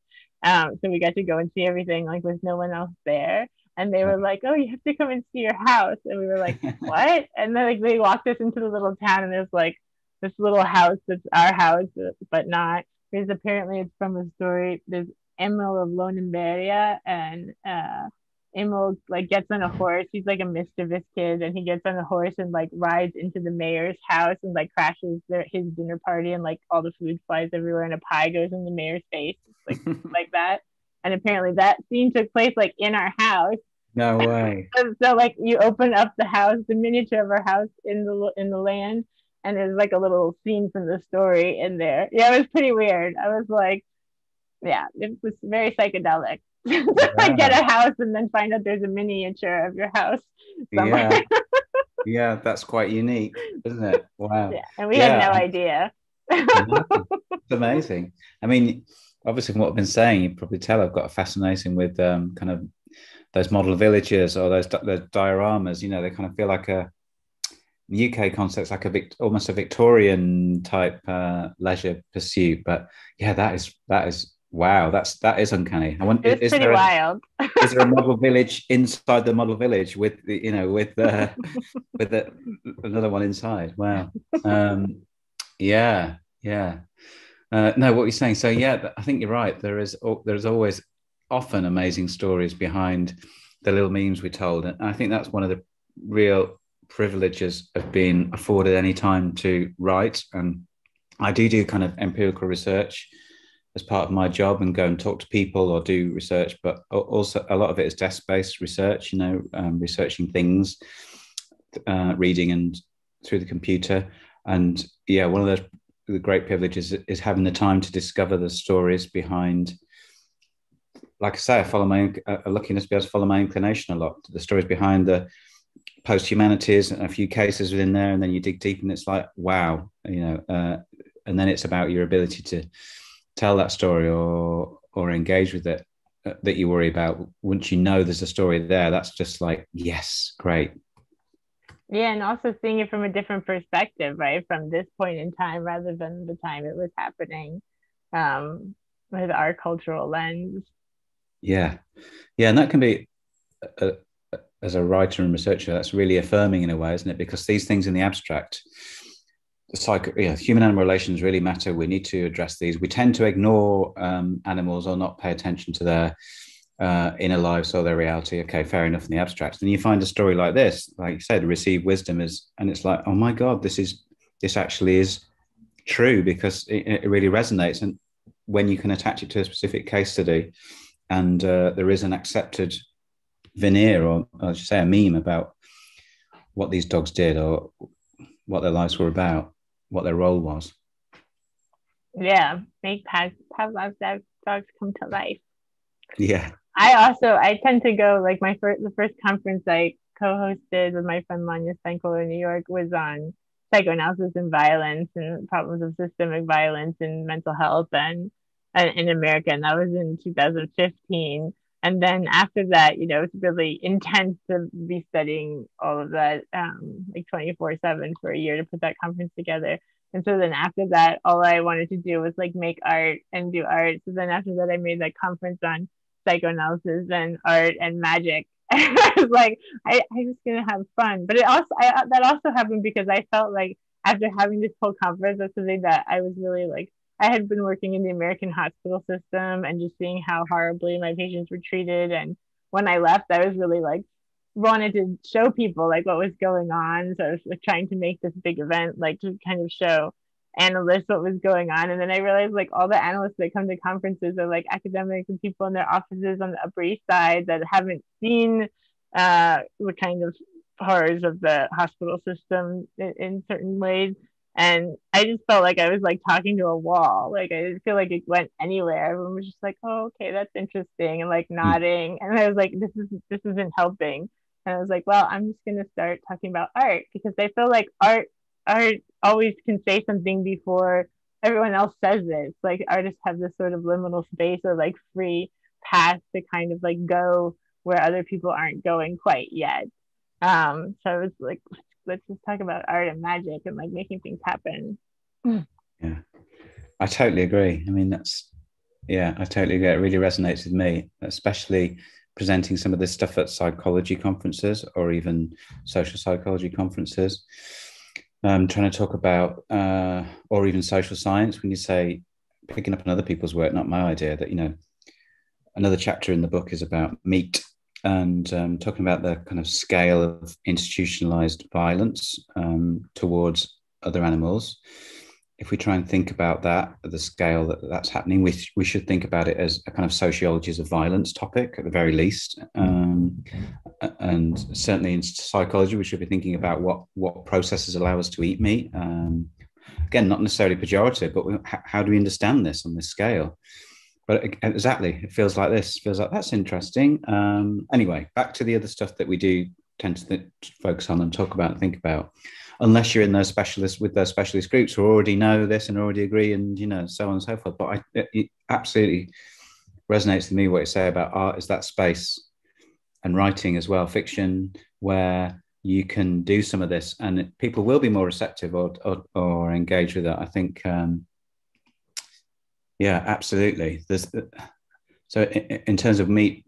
Um, so we got to go and see everything like with no one else there and they were like, "Oh, you have to come and see your house," and we were like, [laughs] "What?" and then like they walked us into the little town, and there's like this little house that's our house, but not because apparently it's from a story. There's Emil of Lönneberga, and uh, Emil like gets on a horse. He's like a mischievous kid, and he gets on a horse and like rides into the mayor's house and like crashes their, his dinner party, and like all the food flies everywhere, and a pie goes in the mayor's face, like [laughs] like that. And apparently that scene took place like in our house. No [laughs] way. so like you open up the house, the miniature of our house in the in the land, and there's like a little scene from the story in there. Yeah, it was pretty weird. I was like, yeah, it was very psychedelic. [laughs] Yeah. get a house and then find out there's a miniature of your house. Somewhere. Yeah. [laughs] yeah, that's quite unique, isn't it? Wow. Yeah, and we yeah. had no idea. it's amazing. I mean, obviously, from what I've been saying, you probably tell I've got a fascination with um, kind of those model villages or those those dioramas. You know, they kind of feel like a UK concepts like a almost a Victorian type uh, leisure pursuit. But yeah, that is that is wow. That's that is uncanny. I want. It's is pretty wild. A, is there a [laughs] model village inside the model village with the, you know with uh, [laughs] with the, another one inside? Wow. Um, yeah, yeah. Uh, no, what you're saying. So yeah, I think you're right. There is there's always often amazing stories behind the little memes we told, and I think that's one of the real privileges of being afforded any time to write. And I do do kind of empirical research as part of my job and go and talk to people or do research, but also a lot of it is desk based research, you know, um, researching things, uh, reading and through the computer. And yeah, one of the, the great privileges is having the time to discover the stories behind like I say, I follow my uh, luckiness to be able to follow my inclination a lot. The stories behind the post humanities and a few cases within there, and then you dig deep, and it's like, wow, you know. Uh, and then it's about your ability to tell that story or or engage with it uh, that you worry about. Once you know there's a story there, that's just like, yes, great. Yeah, and also seeing it from a different perspective, right? From this point in time rather than the time it was happening, um, with our cultural lens. Yeah, yeah, and that can be, uh, a, as a writer and researcher, that's really affirming in a way, isn't it? Because these things in the abstract, psycho, yeah, human animal relations really matter. We need to address these. We tend to ignore um, animals or not pay attention to their uh, inner lives or their reality. Okay, fair enough in the abstract. And you find a story like this, like you said, receive wisdom is, and it's like, oh my god, this is this actually is true because it, it really resonates. And when you can attach it to a specific case study, and uh, there is an accepted veneer or I should say a meme about what these dogs did or what their lives were about, what their role was. Yeah, make Pavlov's dogs come to life. Yeah. I also I tend to go like my first the first conference I co-hosted with my friend Manya Steinkoler in New York was on psychoanalysis and violence and problems of systemic violence and mental health and in America, and that was in 2015. And then after that, you know, it's really intense to be studying all of that, um, like 24 7 for a year to put that conference together. And so then after that, all I wanted to do was like make art and do art. So then after that, I made that conference on psychoanalysis and art and magic. [laughs] I was like, I, I'm just gonna have fun. But it also I, uh, that also happened because I felt like after having this whole conference, that's something that I was really like I had been working in the American hospital system and just seeing how horribly my patients were treated. And when I left, I was really like wanted to show people like what was going on. So I was like, trying to make this big event, like to kind of show analysts what was going on. And then I realized like all the analysts that come to conferences are like academics and people in their offices on the Upper East Side that haven't seen uh, the kind of horrors of the hospital system in, in certain ways and I just felt like I was like talking to a wall. Like I didn't feel like it went anywhere. Everyone was just like, "Oh, okay, that's interesting," and like hmm. nodding. And I was like, "This is this isn't helping." And I was like, "Well, I'm just gonna start talking about art because I feel like art art always can say something before everyone else says it. Like artists have this sort of liminal space or like free path to kind of like go where other people aren't going quite yet." Um, so I was like, let's just talk about art and magic and like making things happen. Yeah, I totally agree. I mean, that's yeah, I totally agree. It really resonates with me, especially presenting some of this stuff at psychology conferences or even social psychology conferences. Um, trying to talk about uh, or even social science when you say picking up on other people's work, not my idea. That you know, another chapter in the book is about meat and um, talking about the kind of scale of institutionalized violence um, towards other animals if we try and think about that at the scale that that's happening, we, we should think about it as a kind of sociologies of violence topic at the very least. Um, and certainly in psychology, we should be thinking about what, what processes allow us to eat meat. Um, again, not necessarily pejorative, but we, how do we understand this on this scale? But exactly, it feels like this. It feels like that's interesting. Um, anyway, back to the other stuff that we do tend to th- focus on and talk about and think about unless you're in those specialists with those specialist groups who already know this and already agree and you know so on and so forth. But I, it absolutely resonates with me what you say about art is that space and writing as well fiction where you can do some of this. And people will be more receptive or or, or engage with it i think um, yeah absolutely. There's so in, terms of meat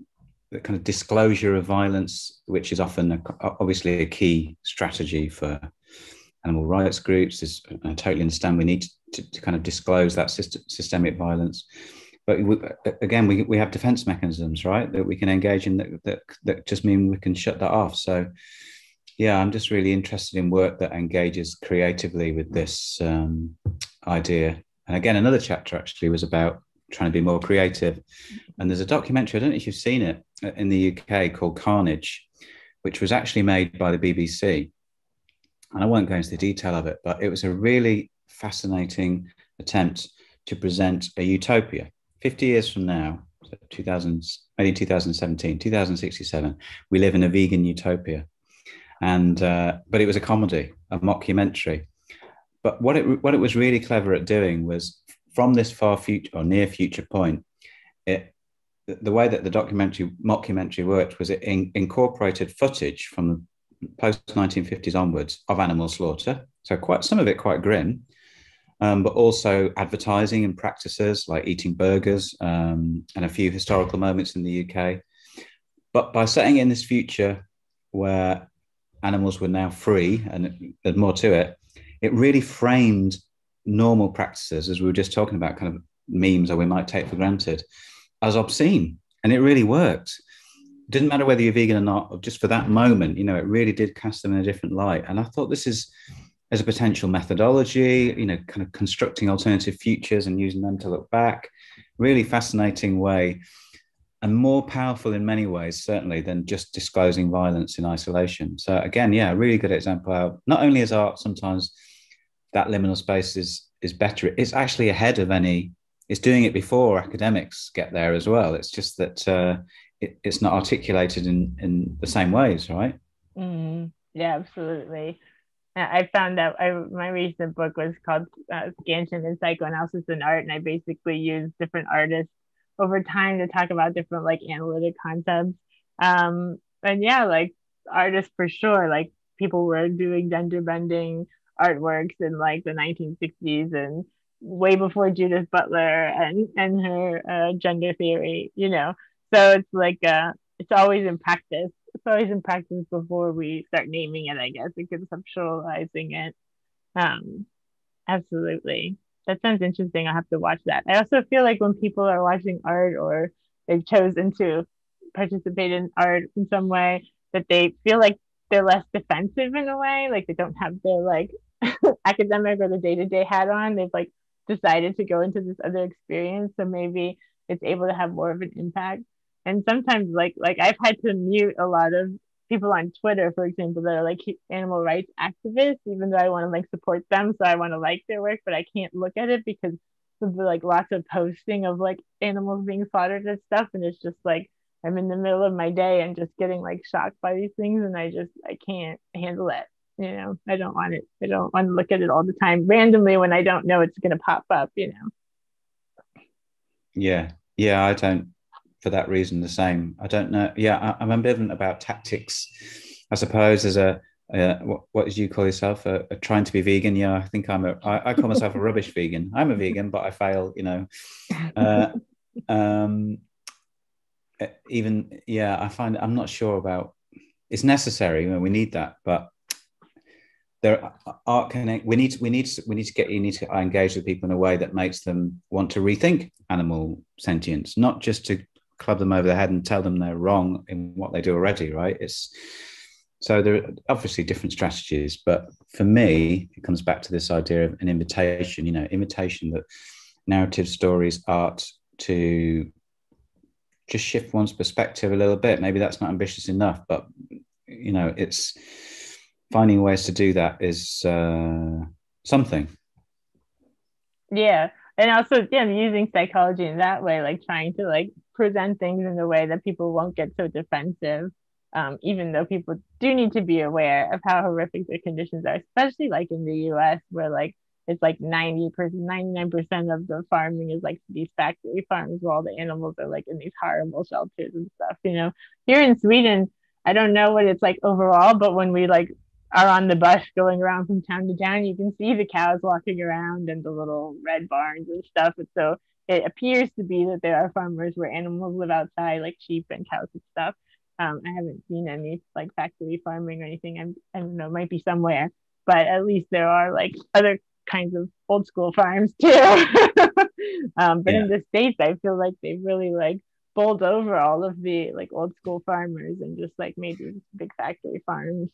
the kind of disclosure of violence, which is often a, obviously a key strategy for animal rights groups. Is, I totally understand we need to, to, to kind of disclose that system, systemic violence. But we, again, we, we have defense mechanisms, right, that we can engage in that, that, that just mean we can shut that off. So, yeah, I'm just really interested in work that engages creatively with this um, idea. And again, another chapter actually was about trying to be more creative. And there's a documentary, I don't know if you've seen it, in the UK called Carnage, which was actually made by the BBC and I won't go into the detail of it, but it was a really fascinating attempt to present a utopia. 50 years from now, 2000, maybe 2017, 2067, we live in a vegan utopia. And, uh, but it was a comedy, a mockumentary. But what it, what it was really clever at doing was from this far future or near future point, it, the way that the documentary mockumentary worked was it in, incorporated footage from the post 1950s onwards of animal slaughter. So quite some of it quite grim, um, but also advertising and practices like eating burgers um, and a few historical moments in the UK. But by setting in this future where animals were now free and there's more to it, it really framed normal practices, as we were just talking about, kind of memes that we might take for granted, as obscene. And it really worked didn't matter whether you're vegan or not, just for that moment, you know, it really did cast them in a different light. And I thought this is as a potential methodology, you know, kind of constructing alternative futures and using them to look back. Really fascinating way and more powerful in many ways, certainly, than just disclosing violence in isolation. So again, yeah, really good example how not only is art sometimes that liminal space is is better, it's actually ahead of any, it's doing it before academics get there as well. It's just that uh, it, it's not articulated in in the same ways, right? Mm, yeah, absolutely. I found out I, my recent book was called uh, Scansion and Psychoanalysis and Art, and I basically used different artists over time to talk about different like analytic concepts. Um, and yeah, like artists for sure, like people were doing gender bending artworks in like the 1960s and way before Judith Butler and and her uh, gender theory, you know so it's like uh it's always in practice. It's always in practice before we start naming it i guess and conceptualizing it. Um absolutely. That sounds interesting. I'll have to watch that. I also feel like when people are watching art or they've chosen to participate in art in some way that they feel like they're less defensive in a way like they don't have their like [laughs] academic or the day-to-day hat on. They've like decided to go into this other experience so maybe it's able to have more of an impact and sometimes like like I've had to mute a lot of people on Twitter, for example, that are like animal rights activists, even though I want to like support them, so I want to like their work, but I can't look at it because of like lots of posting of like animals being slaughtered and stuff, and it's just like I'm in the middle of my day and just getting like shocked by these things, and I just I can't handle it. You know, I don't want it. I don't want to look at it all the time randomly when I don't know it's gonna pop up. You know. Yeah, yeah, I don't for that reason the same. I don't know. Yeah, I, am ambivalent about tactics. I suppose as a, a what, what did you call yourself? A, a, trying to be vegan. Yeah, I think I'm a. I, I call myself a rubbish [laughs] vegan. I'm a vegan, but I fail. You know. Uh, [laughs] um, even yeah, I find I'm not sure about. It's necessary. You know, we need that, but there are connect. We need we need to, we need to get you need to engage with people in a way that makes them want to rethink animal sentience, not just to club them over the head and tell them they're wrong in what they do already, right? It's so there are obviously different strategies, but for me, it comes back to this idea of an invitation. You know, invitation that narrative stories, art to just shift one's perspective a little bit. Maybe that's not ambitious enough, but you know, it's finding ways to do that is uh, something. Yeah, and also yeah, using psychology in that way, like trying to like present things in a way that people won't get so defensive. Um, even though people do need to be aware of how horrific their conditions are, especially like in the US, where like it's like 90 percent 99 percent of the farming is like these factory farms where all the animals are like in these horrible shelters and stuff you know here in sweden i don't know what it's like overall but when we like are on the bus going around from town to town you can see the cows walking around and the little red barns and stuff and so it appears to be that there are farmers where animals live outside like sheep and cows and stuff um, i haven't seen any like factory farming or anything I'm, i don't know might be somewhere but at least there are like other kinds of old school farms [laughs] too. um, but yeah. in the states, I feel like they've really like bowled over all of the like old school farmers and just like made these big factory farms.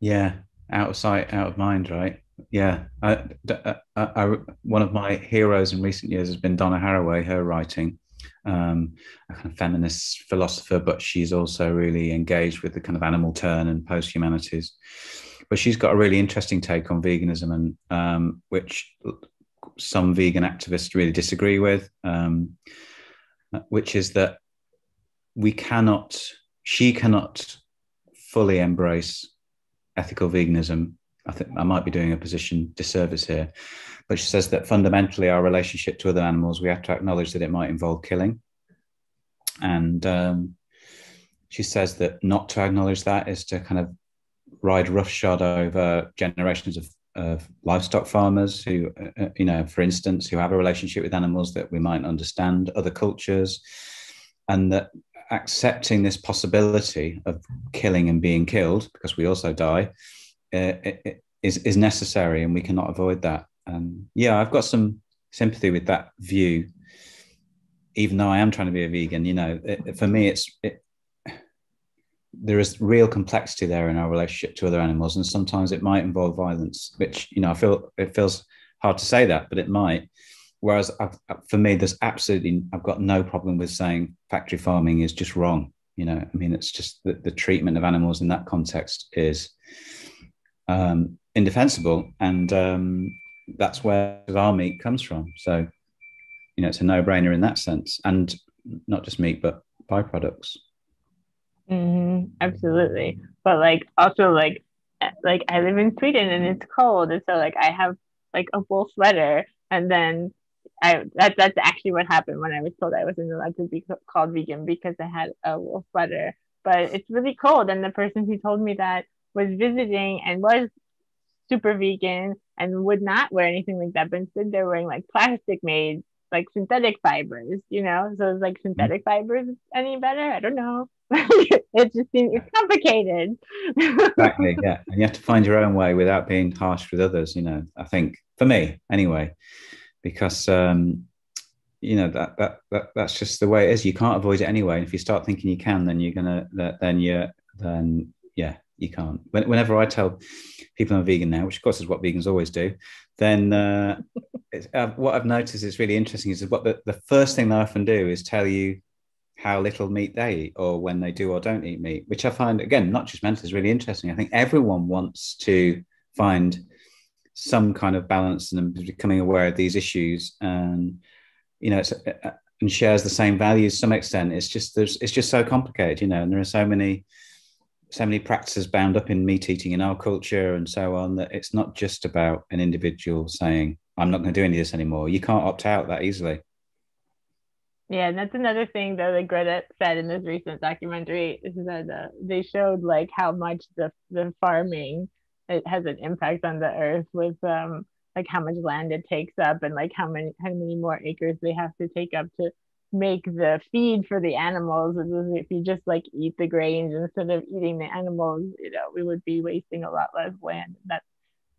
Yeah, out of sight, out of mind, right? Yeah, I, I, I, one of my heroes in recent years has been Donna Haraway. Her writing, um, a kind of feminist philosopher, but she's also really engaged with the kind of animal turn and post humanities but she's got a really interesting take on veganism and um, which some vegan activists really disagree with um, which is that we cannot she cannot fully embrace ethical veganism i think i might be doing a position disservice here but she says that fundamentally our relationship to other animals we have to acknowledge that it might involve killing. And um, she says that not to acknowledge that is to kind of ride roughshod over generations of, of livestock farmers who, uh, you know, for instance, who have a relationship with animals that we might understand, other cultures, and that accepting this possibility of killing and being killed, because we also die, Uh, is is necessary, and we cannot avoid that. And yeah, I've got some sympathy with that view, even though I am trying to be a vegan. You know, it, for me, it's it, there is real complexity there in our relationship to other animals, and sometimes it might involve violence. Which you know, I feel it feels hard to say that, but it might. Whereas I've, for me, there's absolutely I've got no problem with saying factory farming is just wrong. You know, I mean, it's just that the treatment of animals in that context is um, indefensible, and um, that's where our meat comes from. So, you know, it's a no-brainer in that sense, and not just meat, but byproducts. Mm-hmm, absolutely. But like also like eh, like I live in Sweden and it's cold and so like I have like a wool sweater and then I that that's actually what happened when I was told I wasn't allowed to be called vegan because I had a wool sweater. But it's really cold and the person who told me that was visiting and was super vegan and would not wear anything like that, but instead they're wearing like plastic made like synthetic fibers, you know? So it's like synthetic fibers any better? I don't know. [laughs] it just seems it's complicated. [laughs] exactly. Yeah. And you have to find your own way without being harsh with others, you know, I think for me anyway, because um, you know that, that that that's just the way it is. You can't avoid it anyway. And if you start thinking you can, then you're gonna then you're then yeah, you can't. Whenever I tell people I'm vegan now, which of course is what vegans always do, then uh, [laughs] uh, what I've noticed is really interesting is what the, the first thing they often do is tell you how little meat they eat or when they do or don't eat meat, which I find, again, not just mental, is really interesting. I think everyone wants to find some kind of balance and becoming aware of these issues and, you know, uh, uh, and shares the same values to some extent. It's just, there's, it's just so complicated, you know, and there are so many, so many practices bound up in meat eating in our culture and so on that it's not just about an individual saying, I'm not going to do any of this anymore. You can't opt out that easily. Yeah, and that's another thing that like Greta said in this recent documentary is that uh, they showed like how much the the farming it has an impact on the earth with um like how much land it takes up and like how many how many more acres they have to take up to make the feed for the animals. If you just like eat the grains instead of eating the animals, you know, we would be wasting a lot less land. That's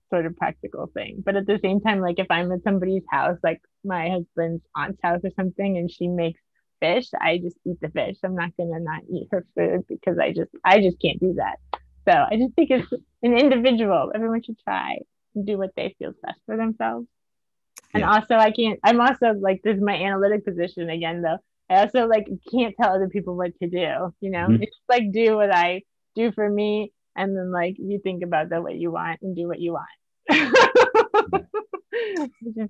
sort of practical thing. But at the same time, like if I'm at somebody's house, like my husband's aunt's house or something, and she makes fish, I just eat the fish. I'm not gonna not eat her food because I just I just can't do that. So I just think it's an individual. Everyone should try and do what they feel best for themselves. And Yeah. also, I can't. I'm also like this is my analytic position again, though. I also like can't tell other people what to do. You know, Mhm. it's like do what I do for me, and then like you think about the what you want and do what you want. [laughs]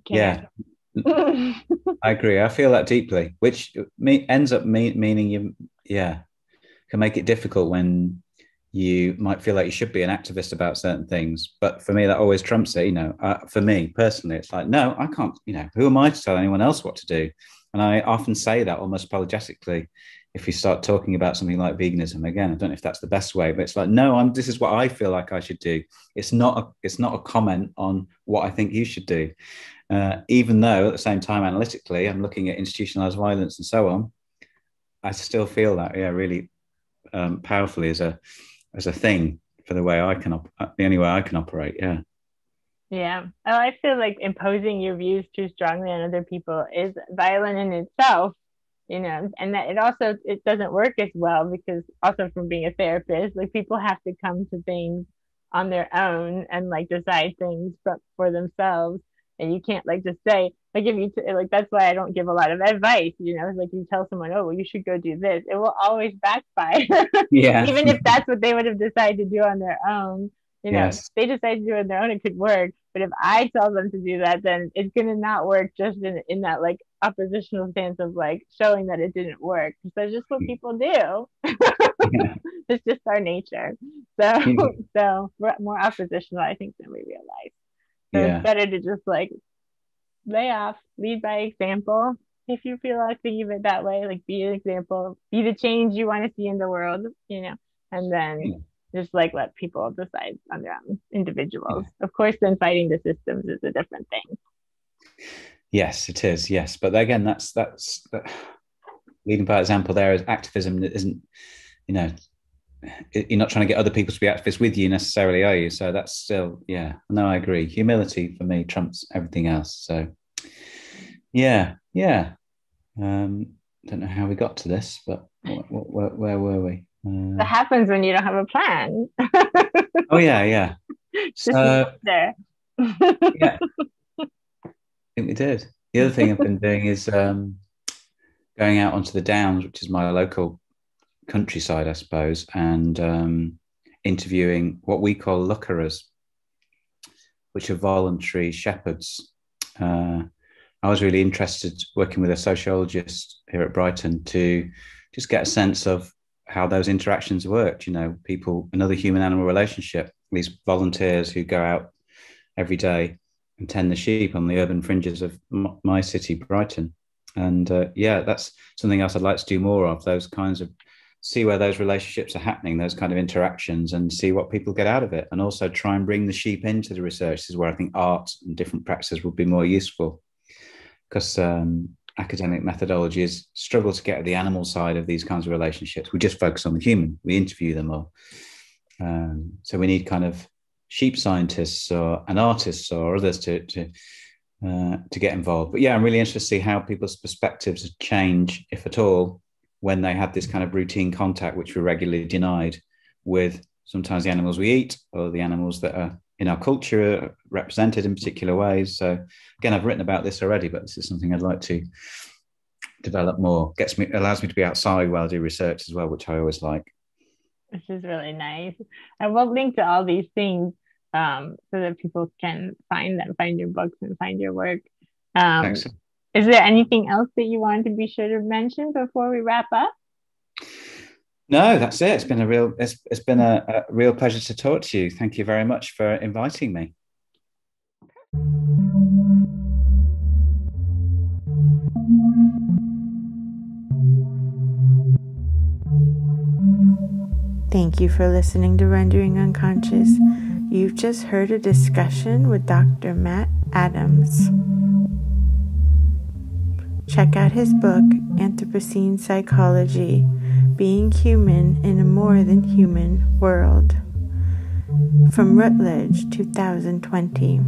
Yeah. I agree. I feel that deeply, which me, ends up me, meaning you, yeah, can make it difficult when you might feel like you should be an activist about certain things. But for me, that always trumps it. You know, uh, for me personally, it's like, no, I can't. You know, who am I to tell anyone else what to do? And I often say that almost apologetically. If you start talking about something like veganism again, I don't know if that's the best way, but it's like, no, I'm. This is what I feel like I should do. It's not. A, it's not a comment on what I think you should do. Uh, even though at the same time, analytically, I'm looking at institutionalized violence and so on, I still feel that, yeah, really um, powerfully as a as a thing for the way I can op- uh, the only way I can operate. Yeah, Yeah. Oh, I feel like imposing your views too strongly on other people is violent in itself, you know, and that it also it doesn't work as well because also from being a therapist, like people have to come to things on their own and like decide things for, for themselves. And you can't like just say like if you t- like that's why I don't give a lot of advice, you know, like you tell someone, oh, well, you should go do this, it will always backfire. [laughs] yeah, even if that's what they would have decided to do on their own you know Yes. they decide to do it on their own it could work but if i tell them to do that then it's going to not work just in, in that like oppositional stance of like showing that it didn't work because that's just what mm. people do Yeah. [laughs] it's just our nature so Yeah. so we're more oppositional i think than we realize so Yeah. it's better to just like lay off lead by example if you feel like thinking of it that way like be an example be the change you want to see in the world you know and then hmm. just like let people decide on their own individuals of course then fighting the systems is a different thing Yes, it is. Yes, but again, that's that's that, leading by example. There is activism that isn't, you know, you're not trying to get other people to be activists with you necessarily, are you? So that's still, yeah. No, I agree. Humility for me trumps everything else. So, yeah, yeah. Um, don't know how we got to this, but wh- wh- where, where were we? that Uh, happens when you don't have a plan [laughs] oh yeah, yeah. [laughs] just So there [laughs] yeah, I think we did. The other thing I've been doing is um, going out onto the downs, which is my local countryside, I suppose, and um, interviewing what we call lookerers, which are voluntary shepherds. Uh, I was really interested working with a sociologist here at Brighton to just get a sense of how those interactions worked. You know, people, another human animal relationship, these volunteers who go out every day and tend the sheep on the urban fringes of my city, Brighton. And uh, yeah, that's something else I'd like to do more of. Those kinds of see where those relationships are happening, those kind of interactions, and see what people get out of it. And also try and bring the sheep into the research. This is where I think art and different practices would be more useful, because um, academic methodologies struggle to get at the animal side of these kinds of relationships. We just focus on the human. We interview them all. Um, so we need kind of sheep scientists or and artists or others to to uh, to get involved. But yeah, I'm really interested to see how people's perspectives change, if at all, when they have this kind of routine contact, which we're regularly denied with sometimes the animals we eat or the animals that are in our culture represented in particular ways. So again, I've written about this already, but this is something I'd like to develop more. Gets me allows me to be outside while I do research as well, which I always like. which is really nice. And we'll link to all these things um, so that people can find them, find your books, and find your work. Um, Thanks. Is there anything else that you wanted to be sure to mention before we wrap up? No, that's it. It's been a real it's, it's been a, a real pleasure to talk to you. Thank you very much for inviting me. Thank you for listening to Rendering Unconscious. You've just heard a discussion with Dr. Matt Adams. Check out his book, Anthropocene Psychology Being Human in a More Than Human World, from Routledge 2020.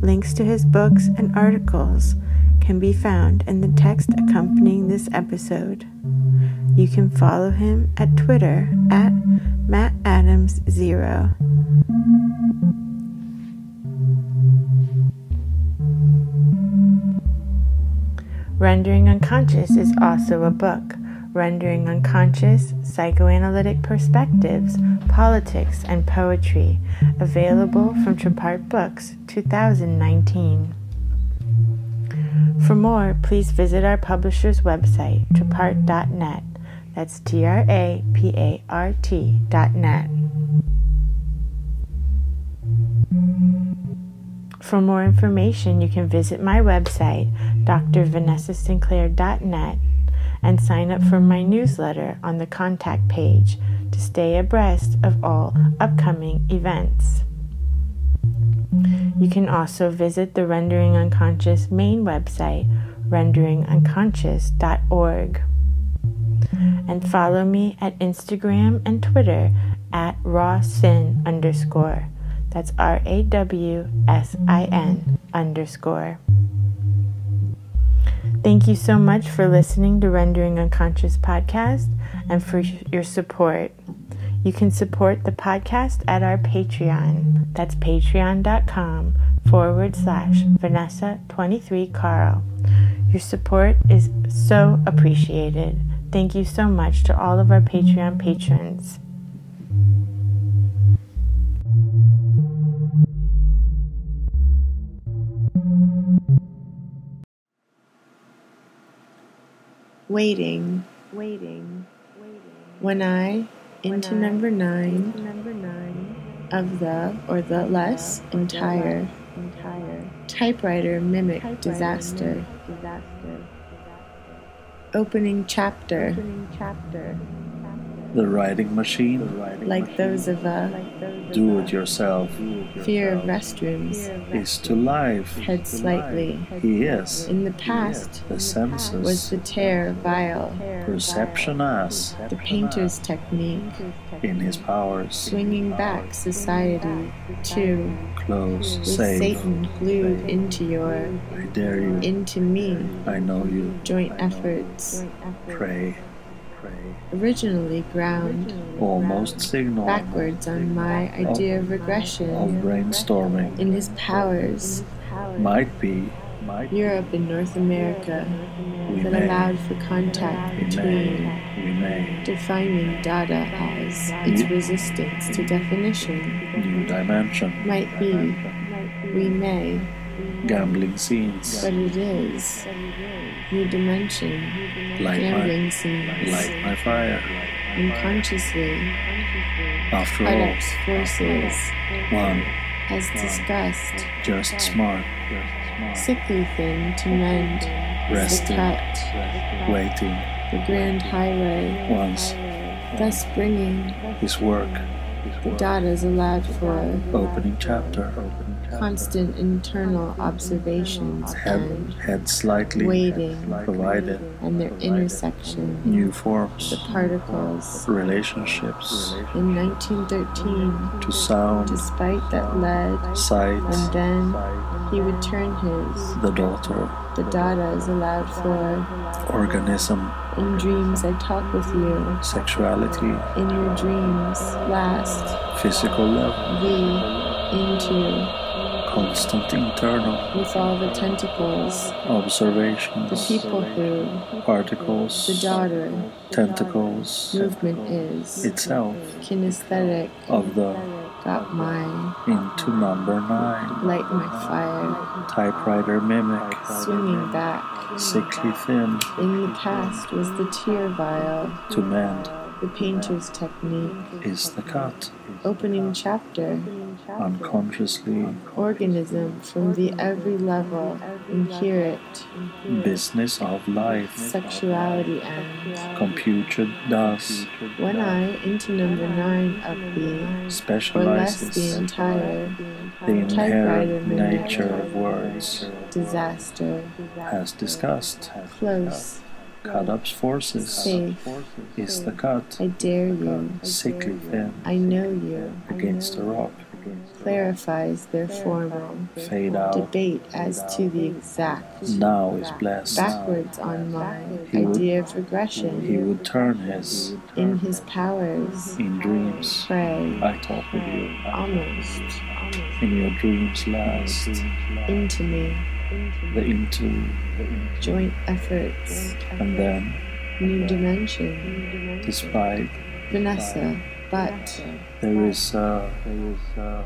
Links to his books and articles can be found in the text accompanying this episode. You can follow him at Twitter at MattAdams0. Rendering Unconscious is also a book. Rendering Unconscious, Psychoanalytic Perspectives, Politics, and Poetry, available from Trapart Books, 2019. For more, please visit our publisher's website, trapart.net. That's T R A P A R T dot net. For more information, you can visit my website, drvanessasinclair.net, and sign up for my newsletter on the contact page to stay abreast of all upcoming events. You can also visit the Rendering Unconscious main website, renderingunconscious.org. And follow me at Instagram and Twitter at rawsin underscore. That's R A W S I N underscore. Thank you so much for listening to Rendering Unconscious podcast and for your support. You can support the podcast at our Patreon. That's patreon.com forward slash Vanessa23Carl. Your support is so appreciated. Thank you so much to all of our Patreon patrons. Waiting, waiting, waiting. When I, into when number nine, into number nine of the or the less entire, entire typewriter mimic typewriter disaster. Mimic disaster. Opening chapter. Opening chapter. The writing machine, uh, like those of a do it yourself, fear of restrooms, is to life. Head slightly. He is. In the past, the senses. was the tear vile, perception as the painter's technique, in his powers, swinging back society to close, with save. Satan glued into your, I dare you, into me, I know you, joint efforts, pray originally ground almost signal backwards on my idea of regression. of brainstorming. In his powers. Might be might Europe and North America we that may, allowed for contact we between may, we may. defining data as its resistance to definition. New dimension. Might be. We may. Gambling scenes. But it is new dimension light gambling my, scenes light my fire. Unconsciously after all forces one as discussed just smart. sickly thing to mend is the resting. Cut waiting. The grand highway. Once. Thus bringing his work. The datas allowed for opening chapter constant internal observations and head slightly waiting provided and their intersection new forms the particles relationships in 1913 to sound despite that led sight and then he would turn his the daughter. the data is allowed for organism. in dreams I talk with you. Sexuality. In your dreams last physical level the into constant internal. With all the tentacles. Observations the people who particles. The daughter. Tentacles. Movement is itself. kinesthetic. Of the got my into number nine. Light my fire. Typewriter mimic. Swinging back. Sickly thin. In the past was the tear vial. To mend the painter's technique is the cut. Opening chapter. Unconsciously. Organism from the every level inherit business of life. Sexuality and computed thus when I into number nine of the less the entire the inherent nature of words. disaster Has discussed. Close cut up's forces. Safe is the cut. I dare you. Sickly thin I know you. Against the rock. Clarifies their formal fade out. debate as to the exact Now is blessed. backwards on my idea of regression. He would turn his in his powers. in dreams. pray. I talk with you. almost. In your dreams last. into me The into. joint efforts And then, new dimension despite Vanessa but there is uh, there is uh,